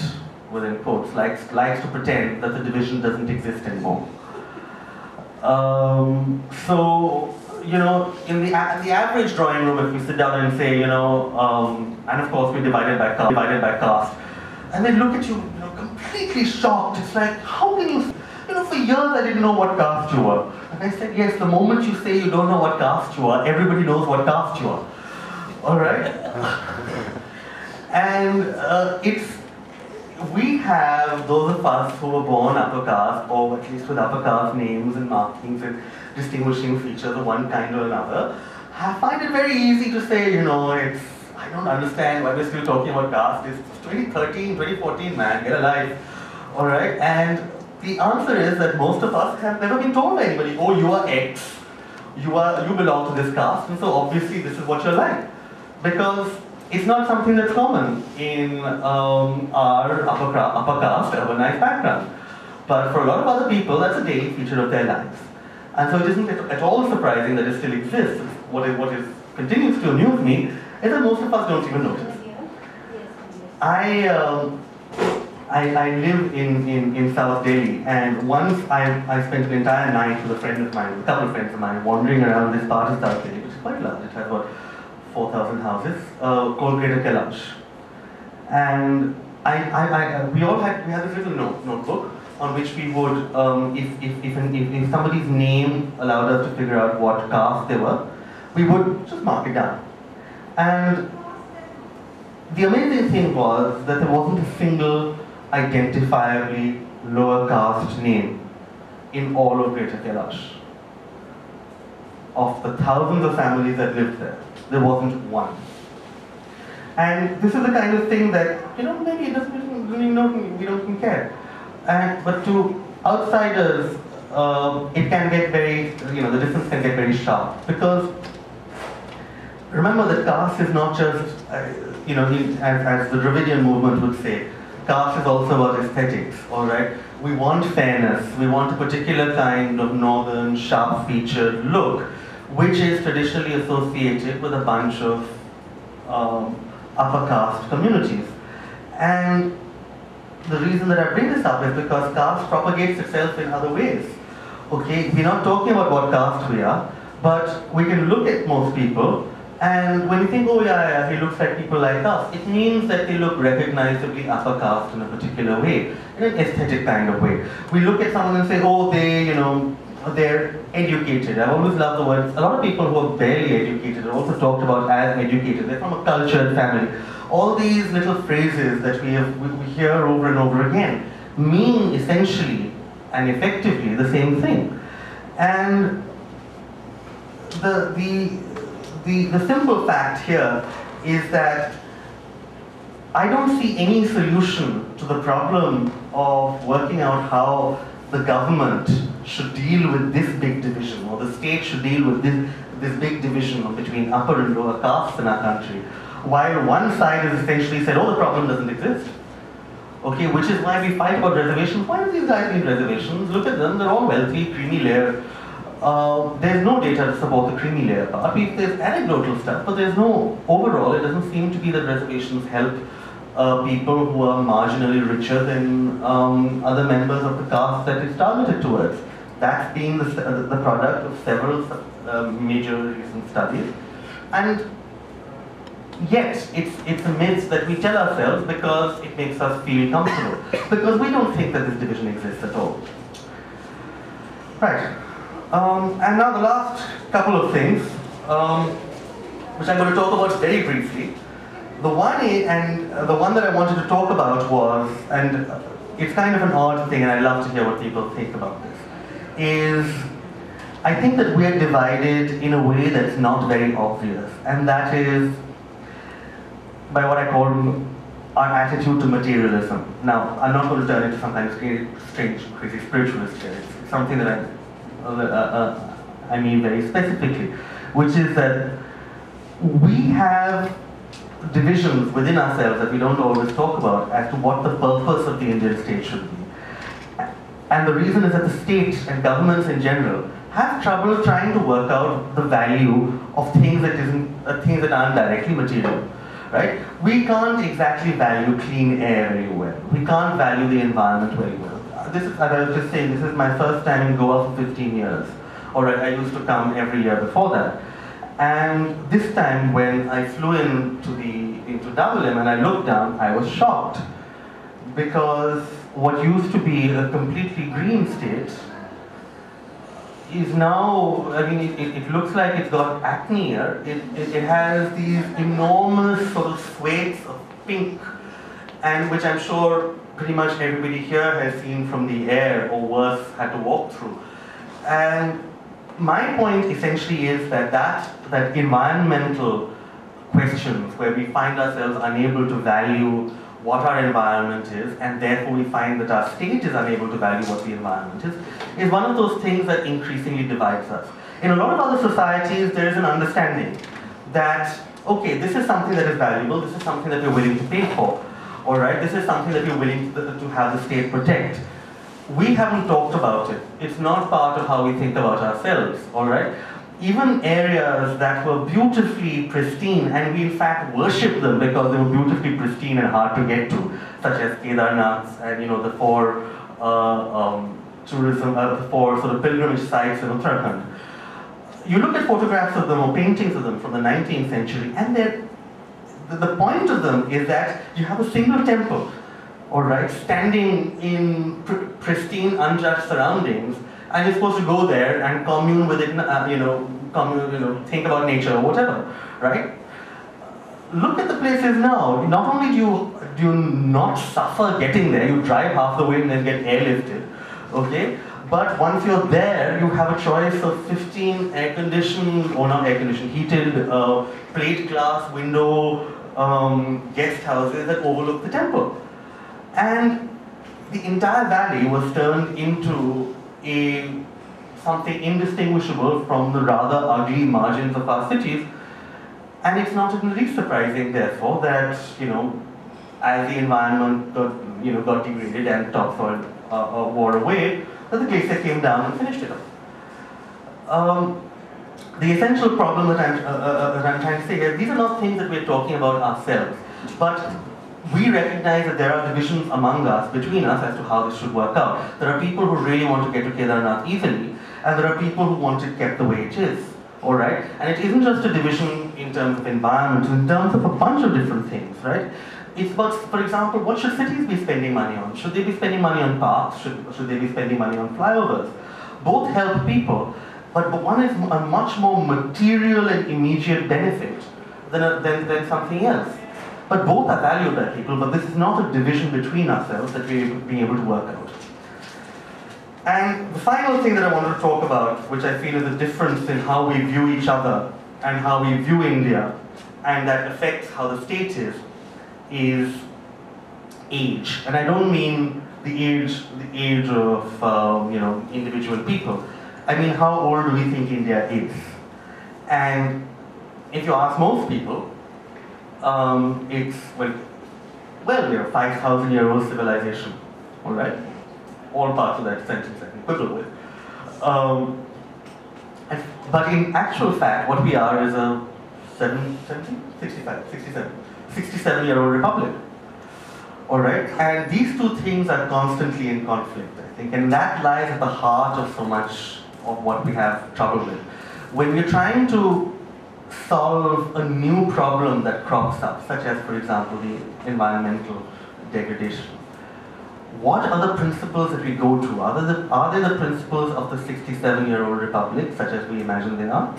within quotes, likes, likes to pretend that the division doesn't exist anymore. Um, so, you know, in the, the average drawing room, if we sit down and say, you know, um, and of course we're divided by divided by caste, and they look at you completely shocked. It's like, how can you, you know, for years I didn't know what caste you were. And I said, yes, the moment you say you don't know what caste you are, everybody knows what caste you are. All right? and uh, it's, we have those of us who were born upper caste, or at least with upper caste names and markings and distinguishing features of one kind or another, I find it very easy to say, you know, it's I don't understand why we're still talking about caste. It's 2013, 2014, man, get a life. Alright? And the answer is that most of us have never been told by anybody, oh, you are X. You are you belong to this caste, and so obviously this is what you're like. Because it's not something that's common in um, our upper, upper caste, urbanized background. But for a lot of other people, that's a daily feature of their lives. And so it isn't at all surprising that it still exists. What is, what is continues to amuse me is that most of us don't even notice. I, um, I, I, live in, in, in South Delhi, and once I, I spent an entire night with a friend of mine, a couple of friends of mine, wandering around this part of South Delhi, which is quite large. It has about 4,000 houses, uh, called Greater Kailash. And I, I, I, we all had, we had this little note, notebook on which we would, um, if, if, if, an, if, if somebody's name allowed us to figure out what caste they were, we would just mark it down. And the amazing thing was that there wasn't a single identifiably lower caste name in all of Greater Kailash. Of the thousands of families that lived there, there wasn't one. And this is the kind of thing that, you know, maybe it doesn't, you know, we don't care. And, but to outsiders, uh, it can get very, you know, the difference can get very sharp. Because remember that caste is not just, uh, you know, as, as the Dravidian movement would say, caste is also about aesthetics, all right? We want fairness, we want a particular kind of northern, sharp-featured look which is traditionally associated with a bunch of um, upper caste communities. And the reason that I bring this up is because caste propagates itself in other ways. Okay, we're not talking about what caste we are, but we can look at most people and when you think, oh yeah, yeah, he looks like people like us, it means that they look recognizably upper caste in a particular way, in an aesthetic kind of way. We look at someone and say, oh, they, you know, they're educated. I've always loved the words. A lot of people who are barely educated are also talked about as educated. They're from a cultured family. All these little phrases that we, have, we, we hear over and over again mean essentially and effectively the same thing. And the, the, the, the simple fact here is that I don't see any solution to the problem of working out how the government should deal with this big division, or the state should deal with this, this big division between upper and lower castes in our country, while one side has essentially said, oh, the problem doesn't exist. Okay, which is why we fight about reservations. Why do these guys need reservations? Look at them, they're all wealthy, creamy layer. Uh, there's no data to support the creamy layer part. There's anecdotal stuff, but there's no, overall, it doesn't seem to be that reservations help uh, people who are marginally richer than um, other members of the caste that it's targeted towards. That's been the, the product of several uh, major recent studies. And yet, it's, it's a myth that we tell ourselves because it makes us feel comfortable. Because we don't think that this division exists at all. Right. Um, and now the last couple of things, um, which I'm going to talk about very briefly. The one, and the one that I wanted to talk about was, and it's kind of an odd thing, and I'd love to hear what people think about this, is I think that we're divided in a way that's not very obvious, and that is by what I call our attitude to materialism. Now, I'm not going to turn into some kind of strange, crazy spiritualist here. It's something that I, uh, uh, I mean very specifically, which is that we have divisions within ourselves that we don't always talk about as to what the purpose of the Indian state should be. And the reason is that the state and governments in general have trouble trying to work out the value of things that isn't uh, things that aren't directly material. Right? We can't exactly value clean air very well. We can't value the environment very well. This is, as I was just saying, this is my first time in Goa for 15 years. Alright, I used to come every year before that. And this time when I flew into the into Dabolim and I looked down, I was shocked because what used to be a completely green state is now, I mean, it, it, looks like it's got acne here. It, it, it, has these enormous sort of swathes of pink, and which I'm sure pretty much everybody here has seen from the air or worse had to walk through. And my point essentially is that that, that environmental questions where we find ourselves unable to value what our environment is and therefore we find that our state is unable to value what the environment is, is one of those things that increasingly divides us. In a lot of other societies, there is an understanding that okay, this is something that is valuable, this is something that we're willing to pay for, all right, this is something that we're willing to, to have the state protect. We haven't talked about it. It's not part of how we think about ourselves, all right? Even areas that were beautifully pristine, and we in fact worship them because they were beautifully pristine and hard to get to, such as Kedarnath and you know the four uh, um, tourism, uh, the four sort of pilgrimage sites in Uttarakhand you look at photographs of them or paintings of them from the 19th century, and the, the point of them is that you have a single temple, all right, standing in pr- pristine, unjudged surroundings, and you're supposed to go there and commune with it, uh, you know, commune, you know, think about nature or whatever, right? Look at the places now. Not only do you do you not suffer getting there, you drive half the way and then get airlifted, okay? But once you're there, you have a choice of 15 air-conditioned, or not air-conditioned, heated, uh, plate glass window um, guest houses that overlook the temple. And the entire valley was turned into a something indistinguishable from the rather ugly margins of our cities. And it's not in the least surprising, therefore, that you know, as the environment got, you know, got degraded and topsoil uh, uh, wore away, that the glacier came down and finished it off. Um, the essential problem that I'm, uh, uh, uh, that I'm trying to say here, these are not things that we're talking about ourselves, but we recognize that there are divisions among us, between us, as to how this should work out. There are people who really want to get to Kedarnath easily, and there are people who want it kept the way it is. All right, and it isn't just a division in terms of environment, in terms of a bunch of different things, right? It's about, for example, what should cities be spending money on? Should they be spending money on parks? Should, should they be spending money on flyovers? Both help people, but, one is a much more material and immediate benefit than, a, than, than something else. But both are valued by people, but this is not a division between ourselves that we're being able to work out. And the final thing that I wanted to talk about, which I feel is a difference in how we view each other and how we view India, and that affects how the state is, is age. And I don't mean the age, the age of um, you know individual people. I mean how old do we think India is? And if you ask most people, um, it's well, well, we're a five thousand year old civilization, all right. All parts of that sentence I can quibble with. Um, but in actual fact, what we are is a 7, 70, 65, 67 67 year old republic. Alright? And these two things are constantly in conflict, I think, and that lies at the heart of so much of what we have trouble with. When we're trying to solve a new problem that crops up, such as, for example, the environmental degradation, what are the principles that we go to? Are the, are they the principles of the 67 year old republic, such as we imagine they are?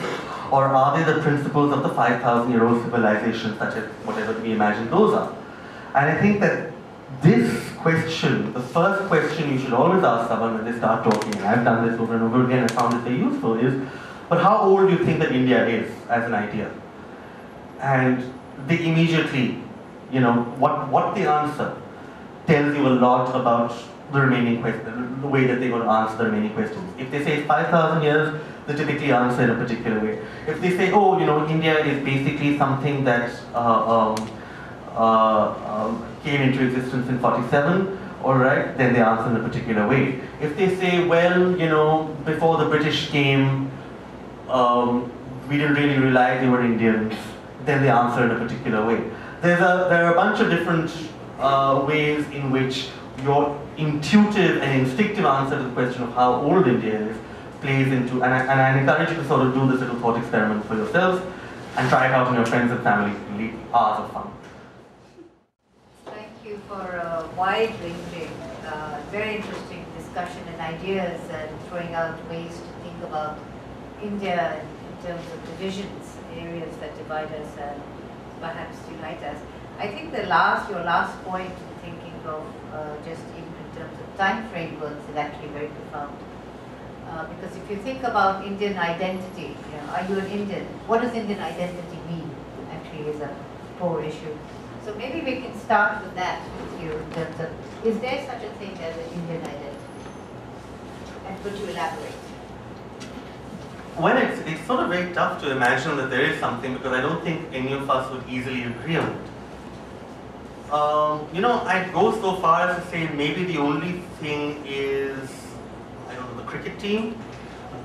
Or are they the principles of the 5,000 year old civilization, such as whatever we imagine those are? And I think that this question, the first question you should always ask someone when they start talking, and I've done this over and over again, I found it very useful, is, but how old do you think that India is as an idea? And they immediately, you know, what, what the answer tells you a lot about the remaining question, the way that they're going to answer the remaining questions. If they say 5,000 years, they typically answer in a particular way. If they say, oh, you know, India is basically something that uh, um, came into existence in 47, all right, then they answer in a particular way. If they say, well, you know, before the British came, um, we didn't really realize they were Indians, then they answer in a particular way. There's a, there are a bunch of different uh, ways in which your intuitive and instinctive answer to the question of how old India is plays into, and I, and I encourage you to sort of do this little thought experiment for yourselves and try it out on your friends and family. Hours of fun. For a wide-ranging, uh, very interesting discussion and ideas and throwing out ways to think about India in terms of divisions, areas that divide us and perhaps unite us. I think the last, your last point in thinking of uh, just even in terms of time frameworks is actually very profound. Uh, because if you think about Indian identity, you know, are you an Indian? What does Indian identity mean? Actually, is a core issue. So maybe we can start with that with you terms is there such a thing as an Indian identity? And could you elaborate? when it's, it's sort of very tough to imagine that there is something because I don't think any of us would easily agree on it. Um, you know, I'd go so far as to say maybe the only thing is, I don't know, the cricket team.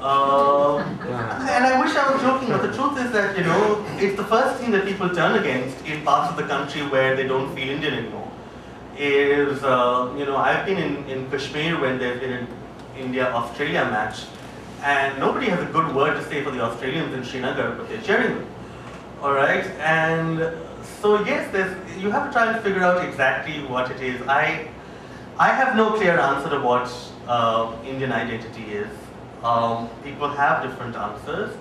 Um, and I wish I was joking, but the truth is that, you know, it's the first thing that people turn against in parts of the country where they don't feel Indian anymore. Is, uh, you know, I've been in, in Kashmir when there's been an India-Australia match, and nobody has a good word to say for the Australians in Srinagar, but they're cheering them. All right, and so yes, you have to try and figure out exactly what it is. I, I have no clear answer to what uh, Indian identity is. Um, people have different answers.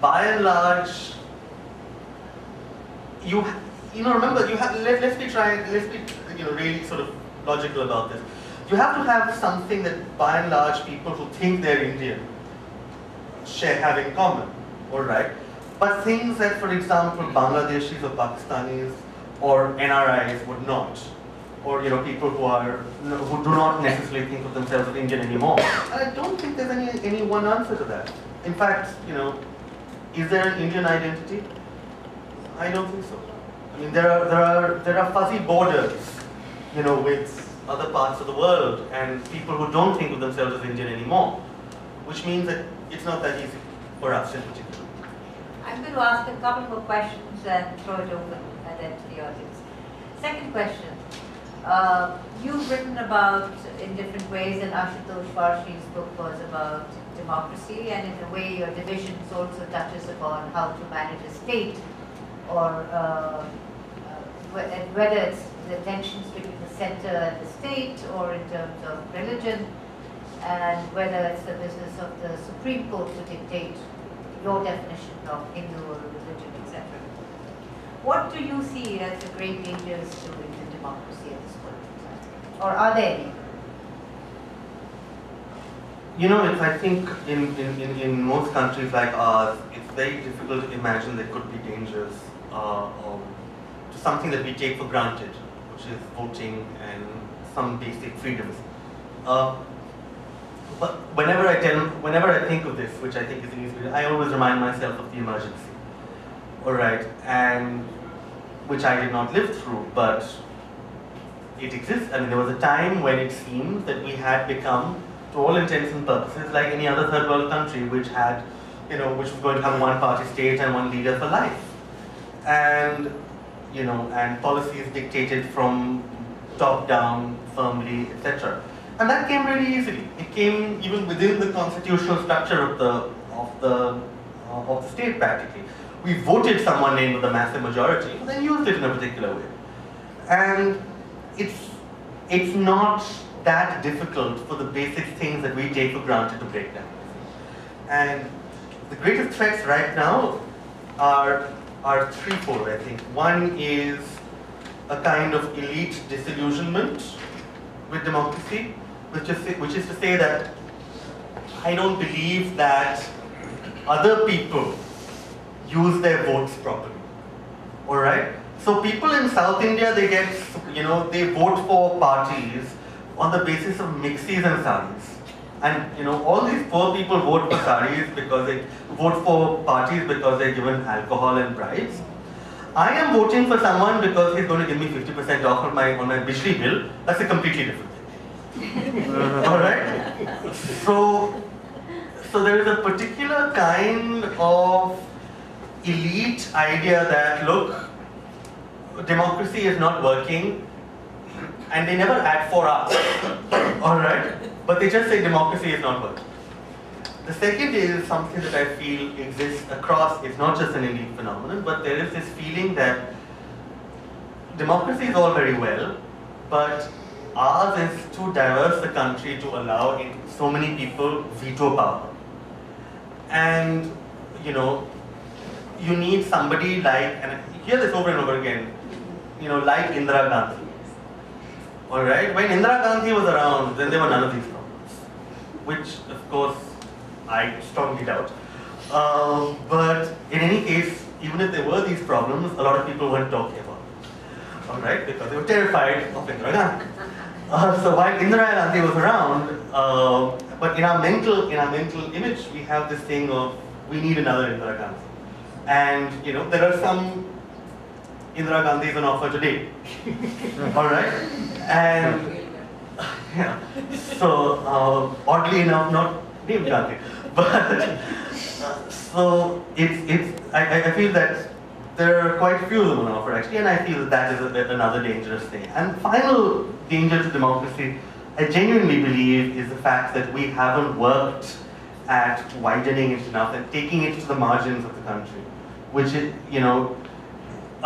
By and large, you you know remember you have let, let's be let's be you know really sort of logical about this. You have to have something that by and large people who think they're Indian share have in common, all right? But things that, for example, Bangladeshis or Pakistanis or NRIs would not, or you know people who are who do not necessarily think of themselves as Indian anymore. I don't think there's any any one answer to that. In fact, you know, is there an Indian identity? I don't think so. I mean, there are there are there are fuzzy borders, you know, with other parts of the world and people who don't think of themselves as Indian anymore, which means that it's not that easy for us in particular. I'm going to ask a couple more questions and throw it open and then to the audience. Second question. Uh, you've written about, in different ways, and Ashutosh Varshney's book was about democracy, and in a way your divisions also touches upon how to manage a state, or uh, uh, whether it's the tensions between the center and the state, or in terms of religion, and whether it's the business of the Supreme Court to dictate your definition of Hindu or religion, etc. What do you see as the great dangers to Indian democracy at this point in time? Or are there any? You know, it's, I think in, in, in, in, most countries like ours, it's very difficult to imagine there could be dangers uh, to something that we take for granted, which is voting and some basic freedoms. Uh, but whenever I tell, whenever I think of this, which I think is an easy, I always remind myself of the emergency. All right, and which I did not live through, but it exists. I mean, there was a time when it seemed that we had become, to all intents and purposes, like any other third world country, which had, you know, which was going to have one-party state and one leader for life, and you know, and policies dictated from top down, firmly, etc. And that came really easily. It came even within the constitutional structure of the of the uh, of the state practically. We voted someone in with a massive majority, and then used it in a particular way. And it's it's not that difficult for the basic things that we take for granted to break down. And the greatest threats right now are are threefold, I think. One is a kind of elite disillusionment with democracy which is, which is to say that I don't believe that other people use their votes properly. All right? So people in South India, they get, you know, they vote for parties on the basis of mixies and saris. And, you know, all these poor people vote for saris because they vote for parties because they're given alcohol and bribes. I am voting for someone because he's going to give me 50% off on my, on my Bijli bill. That's a completely different thing. all right? So, so there is a particular kind of elite idea that, look, democracy is not working, and they never add for us, all right? But they just say democracy is not working. The second is something that I feel exists across, it's not just an elite phenomenon, but there is this feeling that democracy is all very well, but ours is too diverse a country to allow so many people veto power. And, you know, you need somebody like, and I hear this over and over again, you know, like Indira Gandhi. Alright, when Indira Gandhi was around, then there were none of these problems. Which, of course, I strongly doubt. Um, but in any case, even if there were these problems, a lot of people weren't talking about it. Alright, because they were terrified of Indira Gandhi. Uh, so while Indira Gandhi was around, uh, But in our mental, in our mental image, we have this thing of we need another Indira Gandhi. And you know, there are some Indira Gandhi is on offer today. All right? And yeah. So uh, oddly enough, not named Gandhi. But uh, so it's it's I, I feel that there are quite few of them on offer actually, and I feel that that is a, another dangerous thing. And final danger to democracy, I genuinely believe, is the fact that we haven't worked at widening it enough and taking it to the margins of the country, which is, you know,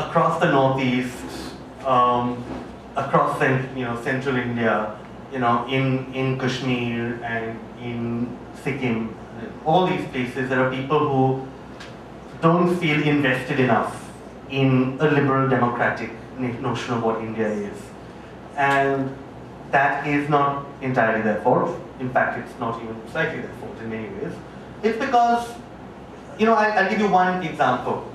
across the northeast, um, across you know central India, you know, in in Kashmir and in Sikkim, all these places, there are people who don't feel invested enough in a liberal democratic notion of what India is. And that is not entirely their fault. In fact, it's not even slightly their fault in many ways. It's because, you know, I, will give you one example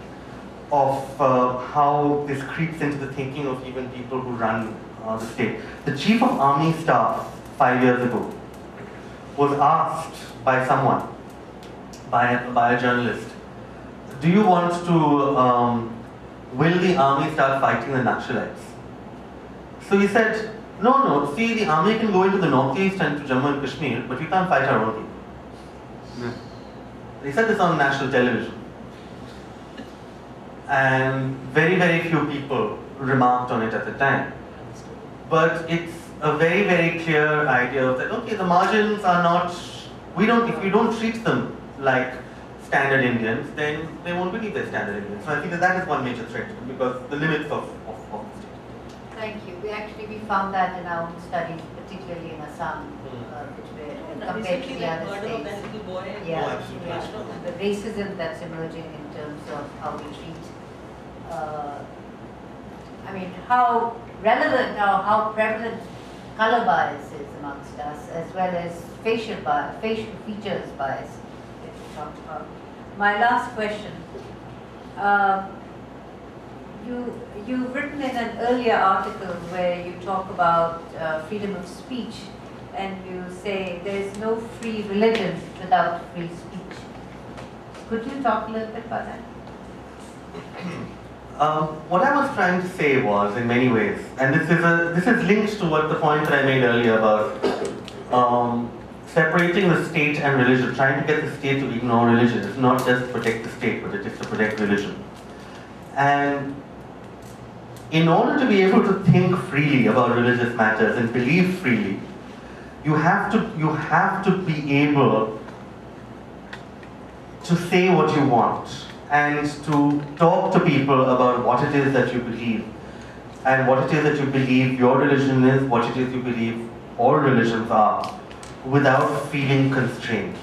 of uh, how this creeps into the thinking of even people who run uh, the state. The chief of army staff five years ago was asked by someone, by, by a journalist, do you want to, um, will the army start fighting the Naxalites? So he said, no, no, see the army can go into the northeast and to Jammu and Kashmir, but we can't fight our own people. He said this on national television. And very, very few people remarked on it at the time. But it's a very, very clear idea of that, okay, the margins are not, we don't, if we don't treat them like standard Indians, then they won't believe they're standard Indians. So I think that that is one major threat because the limits of, of, of the state. Thank you. We actually we found that in our own studies, particularly in Assam, mm. uh, compared to the other states. Yeah, oh, yeah. the racism that's emerging in terms of how we treat. Uh, I mean, how relevant or how prevalent color bias is amongst us, as well as facial bias, facial features bias talked about. My last question. Uh, you, you've written in an earlier article where you talk about uh, freedom of speech and you say there is no free religion without free speech. Could you talk a little bit about that? Um, what I was trying to say was, in many ways, and this is a this is linked to what the point that I made earlier about um, separating the state and religion, trying to get the state to ignore religion. It's not just to protect the state, but it is to protect religion. And in order to be able to think freely about religious matters and believe freely, you have to you have to be able to say what you want and to talk to people about what it is that you believe and what it is that you believe your religion is, what it is you believe all religions are without feeling constrained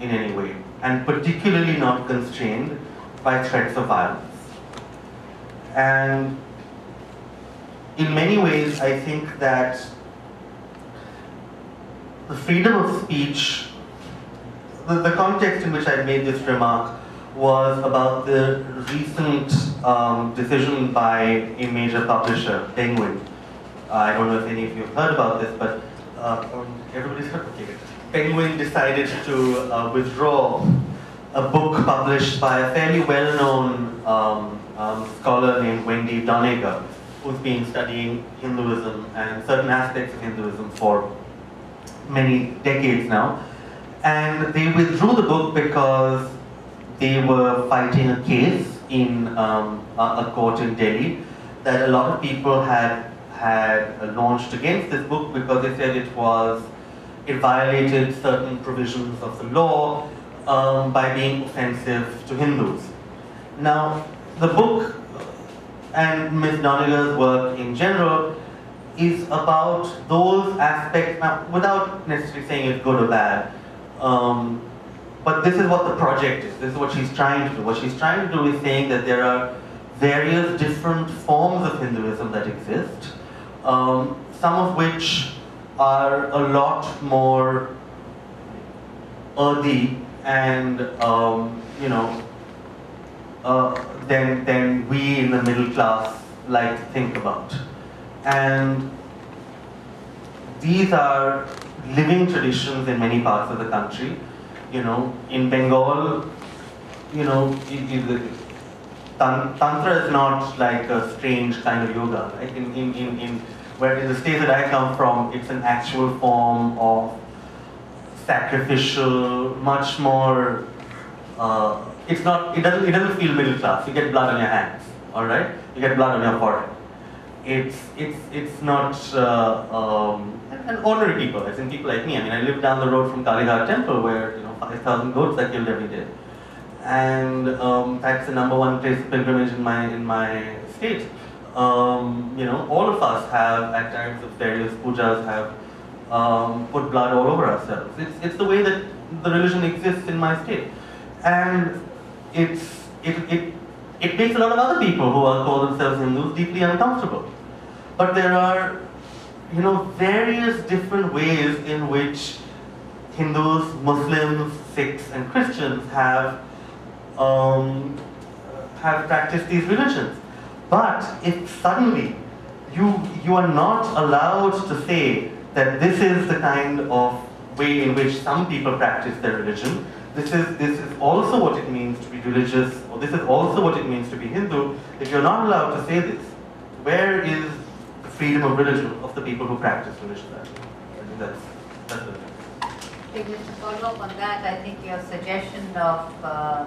in any way, and particularly not constrained by threats of violence. And in many ways, I think that the freedom of speech, the, the context in which I made this remark was about the recent um, decision by a major publisher, Penguin. I don't know if any of you have heard about this, but uh, everybody's heard okay. Penguin decided to uh, withdraw a book published by a fairly well-known um, um, scholar named Wendy Doniger, who's been studying Hinduism and certain aspects of Hinduism for many decades now. And they withdrew the book because they were fighting a case in um, a, a court in Delhi that a lot of people had had launched against this book because they said it was it violated certain provisions of the law um, by being offensive to Hindus. Now, the book and Ms. Doniger's work in general is about those aspects, now, without necessarily saying it's good or bad, um, but this is what the project is. This is what she's trying to do. What she's trying to do is saying that there are various different forms of Hinduism that exist, um, some of which are a lot more earthy and um, you know uh, than than we in the middle class like to think about. And these are living traditions in many parts of the country. You know, in Bengal, you know, Tantra is not like a strange kind of yoga. Right? In, in, in, in, where in the state that I come from, it's an actual form of sacrificial, much more. Uh, it's not. It doesn't. It doesn't feel middle class. You get blood on your hands. All right. You get blood on your forehead. It's it's it's not. Uh, um, and ordinary people, as in people like me. I mean, I live down the road from Kalighat Temple, where 5,000 goats are killed every day and um, that's the number one place of pilgrimage in my in my state. Um, you know, all of us have at times of various pujas have um, put blood all over ourselves. It's it's the way that the religion exists in my state, and it's it it it makes a lot of other people who are call themselves Hindus deeply uncomfortable. But there are, you know, various different ways in which Hindus, Muslims, Sikhs, and Christians have um, have practiced these religions. But if suddenly you, you are not allowed to say that this is the kind of way in which some people practice their religion, this is, this is also what it means to be religious, or this is also what it means to be Hindu, if you're not allowed to say this, where is the freedom of religion of the people who practice religion? I think that's, just to follow up on that, I think your suggestion of uh,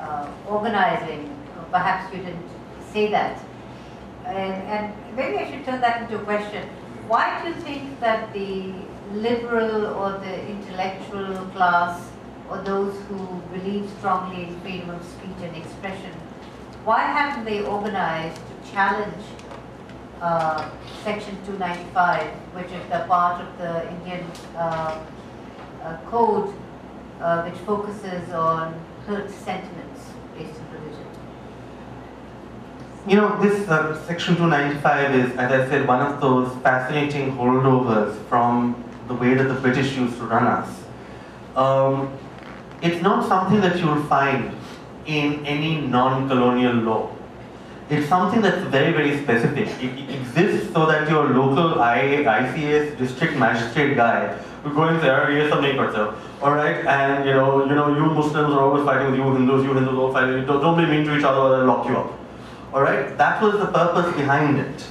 uh, organizing, perhaps you didn't say that. And, and maybe I should turn that into a question. Why do you think that the liberal or the intellectual class or those who believe strongly in freedom of speech and expression, why haven't they organized to challenge uh, Section 295, which is the part of the Indian uh, code uh, which focuses on hurt sentiments based on religion? You know, this uh, Section 295 is, as I said, one of those fascinating holdovers from the way that the British used to run us. Um, it's not something that you'll find in any non-colonial law. It's something that's very, very specific. It, exists so that your local I, ICS district magistrate guy will go and say, yes, something all right, and you know, you know, you Muslims are always fighting with you Hindus, you Hindus are fighting. Don't, don't be mean to each other, or they'll lock you up. All right, that was the purpose behind it,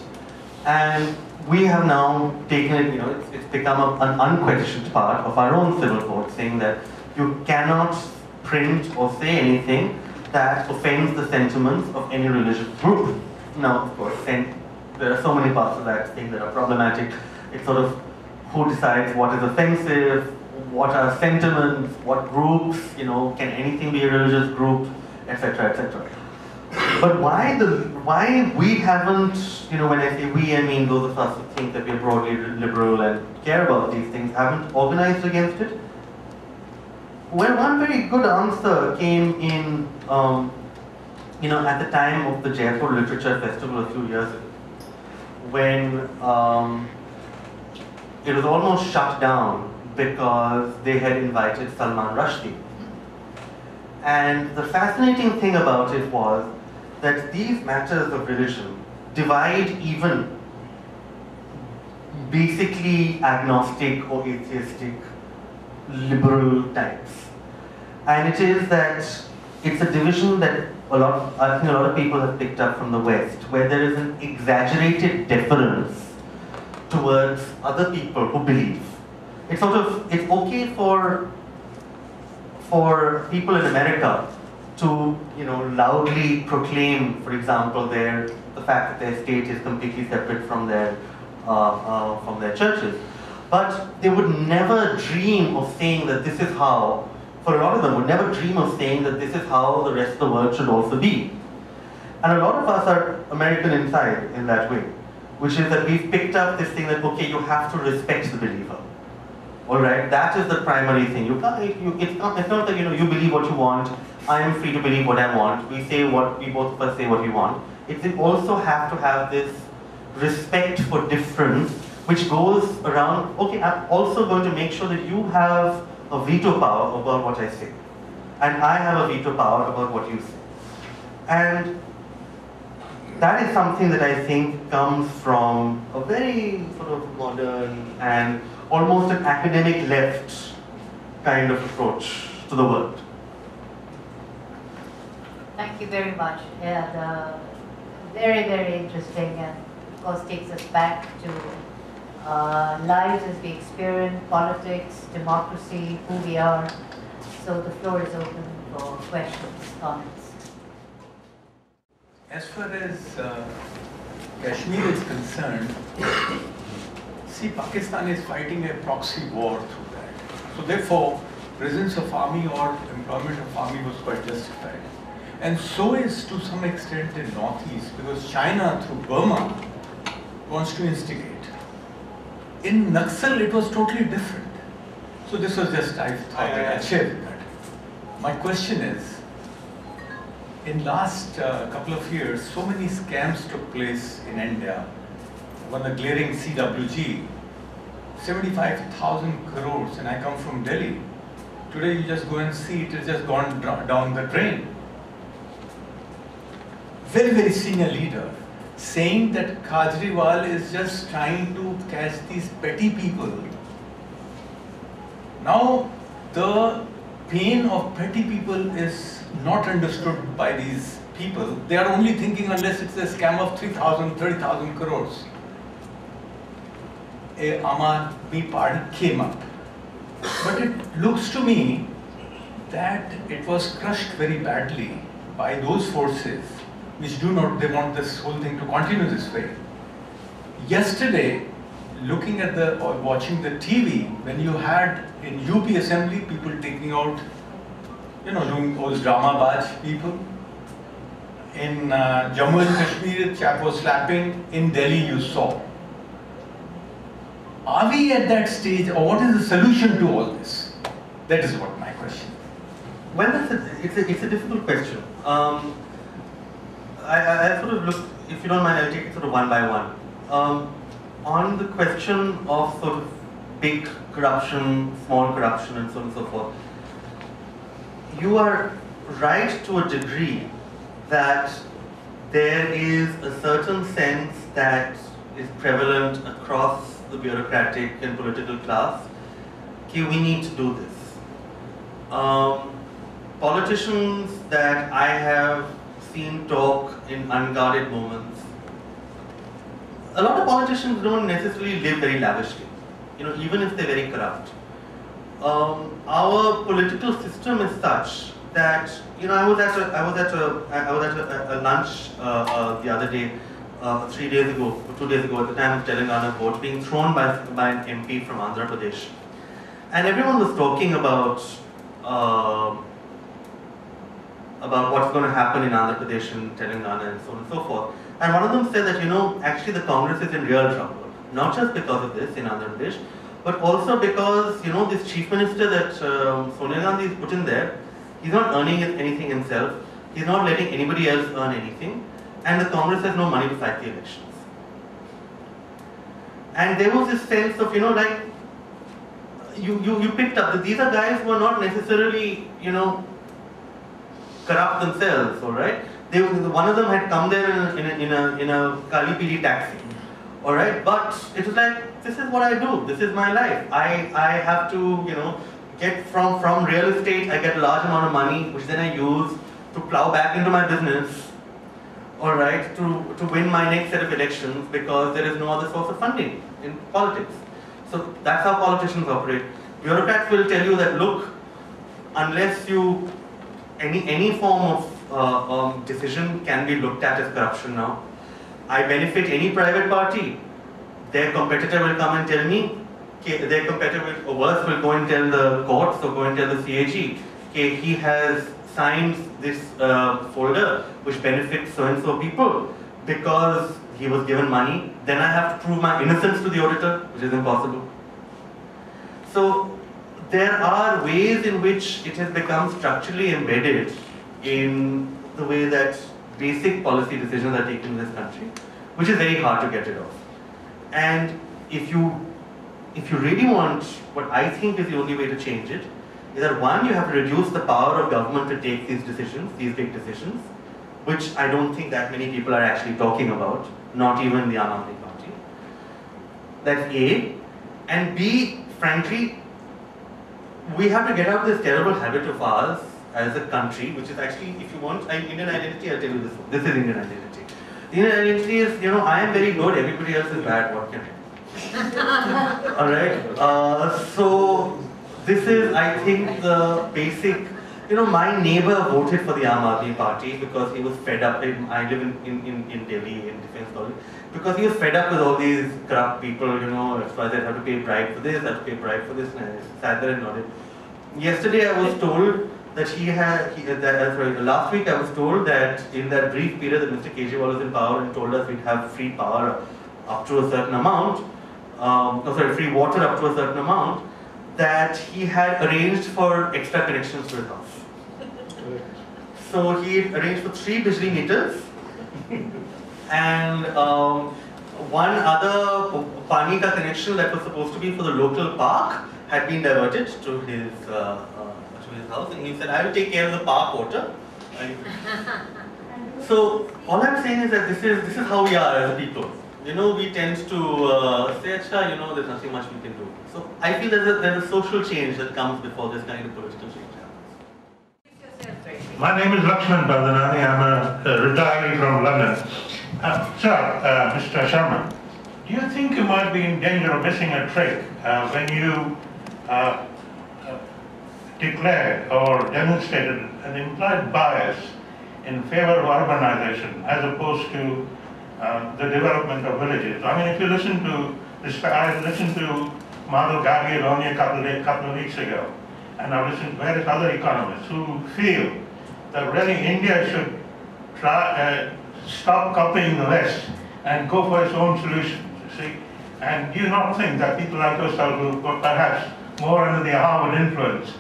and we have now taken it. You know, it's, it's become a, an unquestioned part of our own civil code, saying that you cannot print or say anything that offends the sentiments of any religious group. Now, of course, there are so many parts of that thing that are problematic. It's sort of who decides what is offensive, what are sentiments, what groups, you know, can anything be a religious group, etc., etc. But why the why we haven't, you know, when I say we, I mean those of us who think that we're broadly liberal and care about these things, haven't organized against it? Well, one very good answer came in, um, you know, at the time of the Jaipur Literature Festival a few years ago, when um, it was almost shut down because they had invited Salman Rushdie. And the fascinating thing about it was that these matters of religion divide even basically agnostic or atheistic liberal types. And it is that it's a division that a lot, I think a lot of people have picked up from the West, where there is an exaggerated deference towards other people who believe it's sort of it's okay for for people in America to you know loudly proclaim, for example, their the fact that their state is completely separate from their uh, uh, from their churches, but they would never dream of saying that this is how. For a lot of them, would never dream of saying that this is how the rest of the world should also be. And a lot of us are American inside in that way, which is that we've picked up this thing that okay, you have to respect the believer all right, that is the primary thing. You you, it's, not, it's not that you know you believe what you want. I am free to believe what I want. We say what we both of us say what we want. It's also have to have this respect for difference, which goes around. Okay, I'm also going to make sure that you have a veto power about what I say, and I have a veto power about what you say. And that is something that I think comes from a very sort of modern and almost an academic left kind of approach to the world. Thank you very much. Yeah, the, very, very interesting and of course takes us back to uh, lives as we experience politics, democracy, who we are. So the floor is open for questions, comments. As far as uh, Kashmir is concerned, see, Pakistan is fighting a proxy war through that. So therefore, presence of army or employment of army was quite justified. And so is to some extent in Northeast, because China through Burma wants to instigate. In Naxal, it was totally different. So this was just, I thought I'd share that. My question is, in last uh, couple of years, so many scams took place in India. One the glaring CWG, 75,000 crores, and I come from Delhi. Today you just go and see it has just gone down the drain. Very, very senior leader saying that Kejriwal is just trying to catch these petty people. Now, the pain of petty people is not understood by these people. They are only thinking unless it's a scam of 3,000, 30,000 crores. A Aam party came up. But it looks to me that it was crushed very badly by those forces which do not, they want this whole thing to continue this way. Yesterday, looking at the, or watching the TV, when you had in UP assembly people taking out, you know, doing those drama badge people. In uh, Jammu and Kashmir, chap was slapping. In Delhi, you saw. Are we at that stage, or what is the solution to all this? That is what my question. Well, that's a, it's, a, it's a difficult question. Um, I, I, I, sort of look, if you don't mind, I'll take it sort of one by one. Um, on the question of sort of big corruption, small corruption, and so on and so forth, you are right to a degree that there is a certain sense that is prevalent across the bureaucratic and political class. Okay, we need to do this. Um, politicians that I have seen talk in unguarded moments. A lot of politicians don't necessarily live very lavishly, you know, even if they're very corrupt. Um, our political system is such that you know I was at a I was at a I was at a, a lunch uh, uh, the other day, uh, three days ago, two days ago at the time of Telangana vote being thrown by by an MP from Andhra Pradesh, and everyone was talking about um, about what's going to happen in Andhra Pradesh and Telangana and so on and so forth. And one of them said that, you know, actually the Congress is in real trouble. Not just because of this in Andhra Pradesh, but also because, you know, this chief minister that um, Sonia Gandhi is put in there, he's not earning anything himself. He's not letting anybody else earn anything. And the Congress has no money to fight the elections. And there was this sense of, you know, like, you, you, you picked up that these are guys who are not necessarily, you know, corrupt themselves, all right? They, one of them had come there in a, in a, in a, in a Kali Pili taxi, all right? But it was like, this is what I do, this is my life. I, I have to, you know, get from, from real estate, I get a large amount of money, which then I use to plow back into my business, all right, to, to win my next set of elections because there is no other source of funding in politics. So that's how politicians operate. Bureaucrats will tell you that, look, unless you any, any form of uh, um, decision can be looked at as corruption now. I benefit any private party, their competitor will come and tell me, their competitor will, or worse will go and tell the courts or go and tell the CAG, okay, he has signed this uh, folder which benefits so-and-so people because he was given money, then I have to prove my innocence to the auditor, which is impossible. So there are ways in which it has become structurally embedded in the way that basic policy decisions are taken in this country, which is very hard to get rid of. And if you if you really want what I think is the only way to change it, is that one, you have to reduce the power of government to take these decisions, these big decisions. which I don't think that many people are actually talking about, not even the Aam Party. That's A. And B, frankly, we have to get out of this terrible habit of ours as a country, which is actually, if you want an Indian identity, I'll tell you this. This is Indian identity. The is, you know, I am very good, everybody else is bad, what can I do? Alright? Uh, so, this is, I think, the basic. You know, my neighbor voted for the Aam Aadmi Party because he was fed up. In, I live in, in, in, in Delhi, in Defense Colony, because he was fed up with all these corrupt people, you know, as far as I have to pay bribe for this, I have to pay bribe for this, and I sat there and nodded. Yesterday I was told that he had, he, that, sorry, last week I was told that in that brief period that Mr. Kejriwal was in power and told us we'd have free power up to a certain amount, um, no, sorry, free water up to a certain amount, that he had arranged for extra connections to his house. So he arranged for three Bijli meters and um, one other Pani ka connection that was supposed to be for the local park had been diverted to his uh, to his house, and he said, "I will take care of the park water." so all I'm saying is that this is this is how we are as people. You know, we tend to uh, say, "Acha, you know, there's nothing much we can do." So I feel there's a, there's a social change that comes before this kind of political change happens. My name is Lakshman Badhanani. I'm a, a retiree from London. Uh, sir, uh, Mr. Sharma, do you think you might be in danger of missing a trick uh, when you uh, declared or demonstrated an implied bias in favor of urbanization as opposed to uh, the development of villages? I mean, if you listen to, this, I listened to Madhav Gadgil only a couple of, couple of weeks ago, and I've listened to various other economists who feel that really India should try, uh, stop copying the West and go for its own solutions, you see. And do you not think that people like yourself who were perhaps more under the Harvard influence,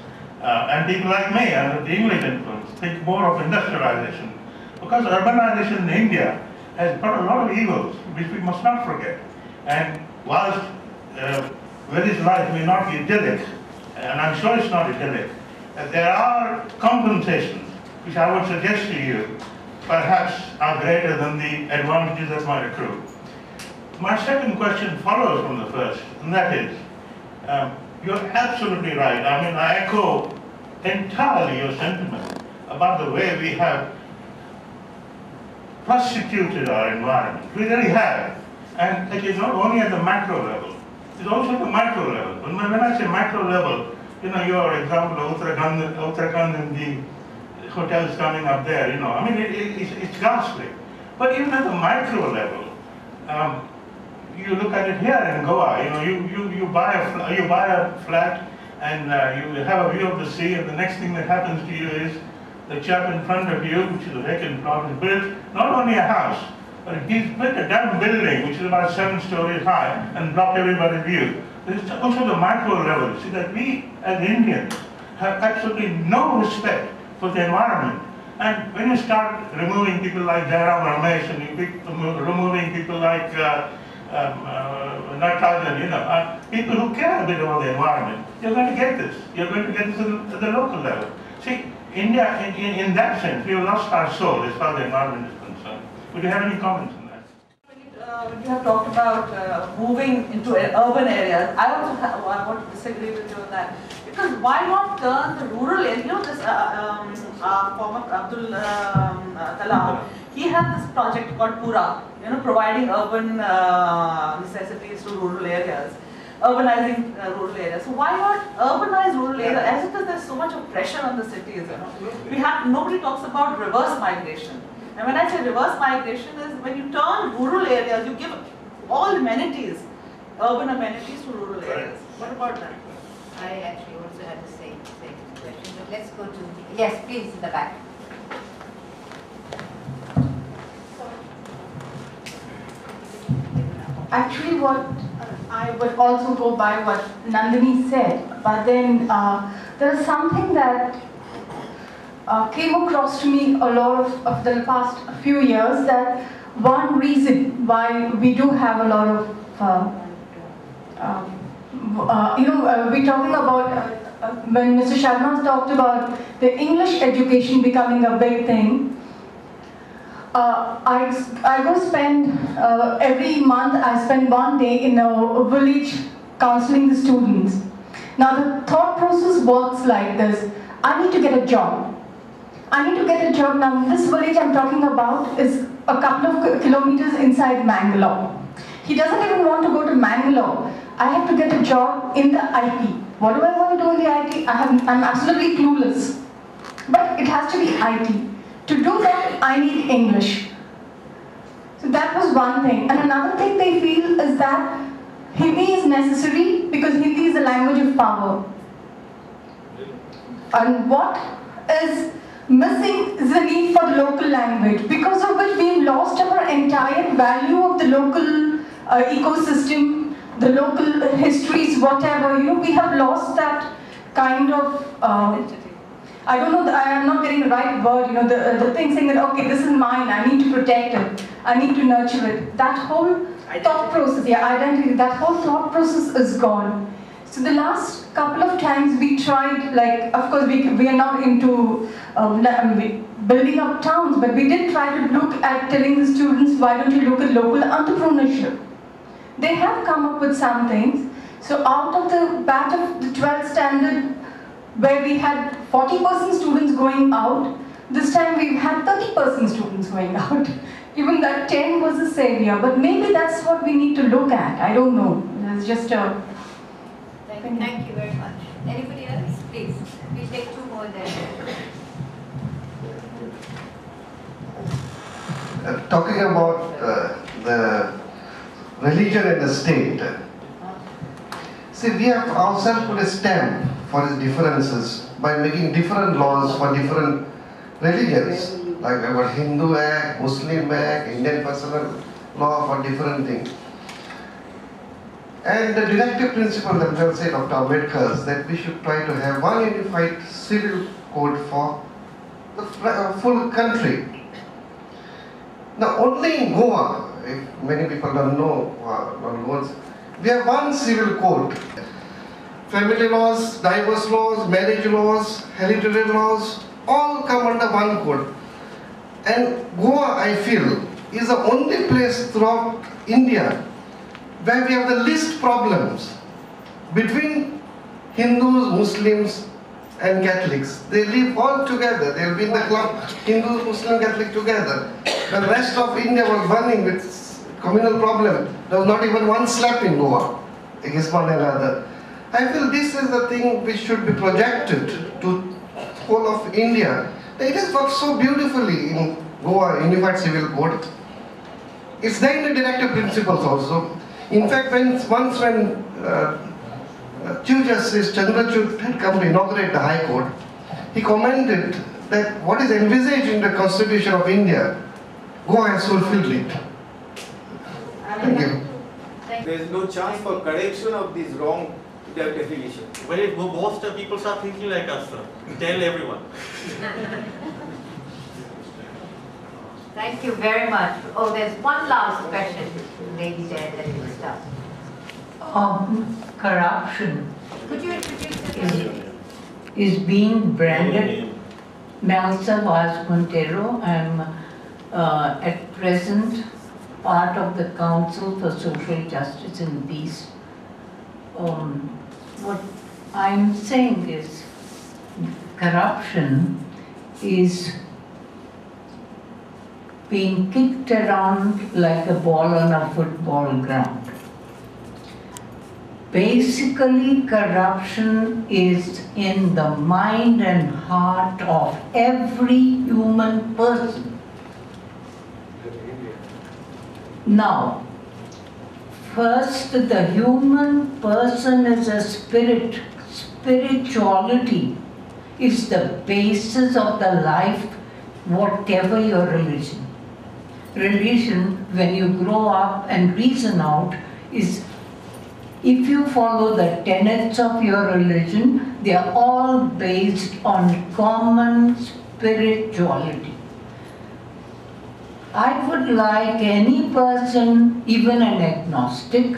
uh, and people like me under the English influence, think more of industrialization? Because urbanization in India has brought a lot of evils, which we must not forget. And whilst uh, village life may not be idyllic, and I'm sure it's not idyllic, uh, there are compensations which I would suggest to you perhaps are greater than the advantages that might accrue. My second question follows from the first, and that is, um, you're absolutely right. I mean, I echo entirely your sentiment about the way we have prostituted our environment. We really have. And it is not only at the macro level, it's also at the micro level. When, when I say macro level, you know, your example of Uttarakhand, Uttarakhand and the hotels coming up there, you know, I mean, it, it, it's, it's ghastly. But even at the micro level, um, you look at it here in Goa, you know, you, you, you, buy, a, you buy a flat and uh, you have a view of the sea and the next thing that happens to you is the chap in front of you, which is a vacant plot, built not only a house, but he's built a damn building which is about seven stories high and blocked everybody's view. There's also the micro level. See that we as Indians have absolutely no respect for the environment. And when you start removing people like Jairam Ramesh and you pick, removing people like uh, um, uh, Natarajan, you know, uh, people who care a bit about the environment, you're going to get this. You're going to get this at the local level. See, India, in, in, in that sense, we have lost our soul as far as the environment is concerned. Would you have any comments on that? Uh, when you have talked about uh, moving into urban areas, I also have, I want to disagree with you on that. Because why not turn the rural area, you know this uh, um, uh, former Abdul um, he had this project called Pura, you know, providing urban uh, necessities to rural areas, urbanizing uh, rural areas. So why not urbanize rural areas? As it is, there's so much of pressure on the cities, you know. We have, nobody talks about reverse migration. And when I say reverse migration is when you turn rural areas, you give all amenities, urban amenities to rural areas. What about that? I actually also had the same, same question, but let's go to, yes, please, in the back. Actually, what I would also go by what Nandini said, but then uh, there's something that uh, came across to me a lot of, of the past few years that one reason why we do have a lot of, uh, um, uh, you know, uh, we're talking about, uh, uh, when Mr. Sharma talked about the English education becoming a big thing, uh, I, I go spend uh, every month, I spend one day in a village counseling the students. Now, the thought process works like this I need to get a job. I need to get a job. Now, this village I'm talking about is a couple of kilometers inside Mangalore. He doesn't even want to go to Mangalore. I have to get a job in the IT. What do I want to do in the IT? I have, I'm absolutely clueless. But it has to be IT. To do that, I need English. So that was one thing. And another thing they feel is that Hindi is necessary because Hindi is a language of power. And what is missing is the need for the local language, because of which we've lost our entire value of the local uh, ecosystem, the local histories, whatever. You know, we have lost that kind of. Uh, I don't know, the, I am not getting the right word, you know, the, the thing saying that, okay, this is mine, I need to protect it, I need to nurture it. That whole thought process, yeah, identity, that whole thought process is gone. So the last couple of times we tried, like, of course, we, we are not into um, building up towns, but we did try to look at telling the students, why don't you look at local entrepreneurship? They have come up with some things. So out of the batch of the 12th standard, where we had 40% students going out, this time we've had 30% students going out. Even that 10 was a savior, but maybe that's what we need to look at. I don't know. It's just a Thank, thank you very much. Anybody else? Please. We'll take two more then. Uh, talking about uh, the religion and the state, see, we have ourselves put a stamp for its differences by making different laws for different religions, like our Hindu Act, Muslim Act, Indian Personal Law for different things. And the directive principle themselves say, Dr. Ambedkar, that we should try to have one unified civil code for the uh, full country. Now, only in Goa, if many people don't know, uh, we have one civil code. Family laws, divorce laws, marriage laws, hereditary laws, all come under one code. And Goa, I feel, is the only place throughout India where we have the least problems between Hindus, Muslims, and Catholics. They live all together. They'll be in the club, Hindu, Muslim, Catholic together. The rest of India was burning with communal problem. There was not even one slap in Goa against one another. I feel this is the thing which should be projected to whole of India. It has worked so beautifully in Goa Unified Civil Code. It's there in the directive principles also. In fact, when once when uh, uh, Chief Justice Chandrachud had come to inaugurate the High Court, he commented that what is envisaged in the Constitution of India, Goa has fulfilled it. Thank you. There is no chance for correction of this wrong definition. Well, if most people start thinking like us, sir, tell everyone. Thank you very much. Oh, there's one last question, lady there, that will start. Um, corruption. Could you introduce the is, is being branded. Melsa Vaz Montero. I'm uh, at present part of the Council for Social Justice and Peace. Um, what I'm saying is corruption is being kicked around like a ball on a football ground. Basically, corruption is in the mind and heart of every human person. Now, first, the human person is a spirit. Spirituality is the basis of the life, whatever your religion religion, when you grow up and reason out, is if you follow the tenets of your religion, they are all based on common spirituality. I would like any person, even an agnostic,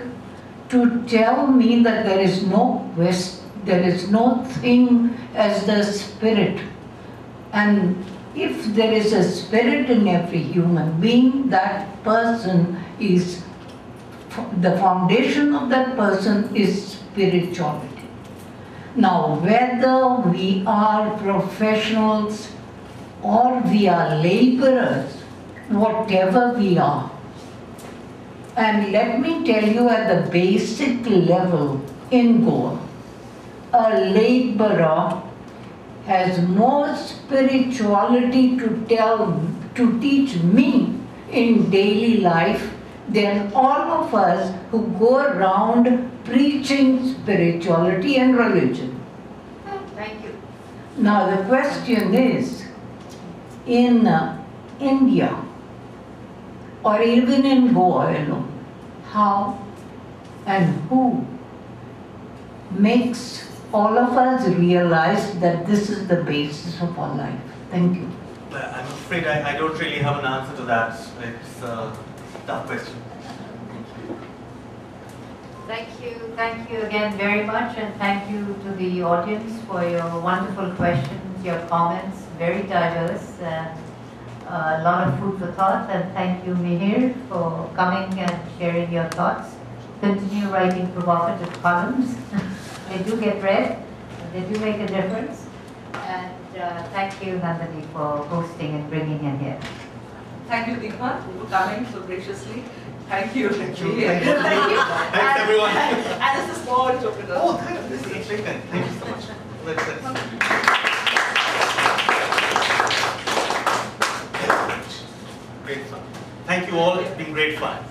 to tell me that there is no West, there is no thing as the spirit. And if there is a spirit in every human being, that person is, the foundation of that person is spirituality. Now, whether we are professionals or we are laborers, whatever we are, and let me tell you at the basic level in Goa, a laborer has more spirituality to tell, to teach me in daily life than all of us who go around preaching spirituality and religion. Thank you. Now the question is, in uh, India, or even in Goa alone, how and who makes all of us realize that this is the basis of our life? Thank you. I'm afraid I, I don't really have an answer to that. It's a tough question. Thank you, thank you again very much, and thank you to the audience for your wonderful questions, your comments, very diverse, and uh, a lot of food for thought. And thank you, Mihir, for coming and sharing your thoughts. Continue writing provocative columns. they do get read, and they do make a difference. And uh, thank you, Nandini, for hosting and bringing in here. Thank you, Deepa, for coming so graciously. Thank you. Thank you. Thank you. Thanks, And- everyone. And it's a small token of. Oh, thank you. This is actually kind. Thank you so much. That's, that's great fun. Thank you all. It's been great fun.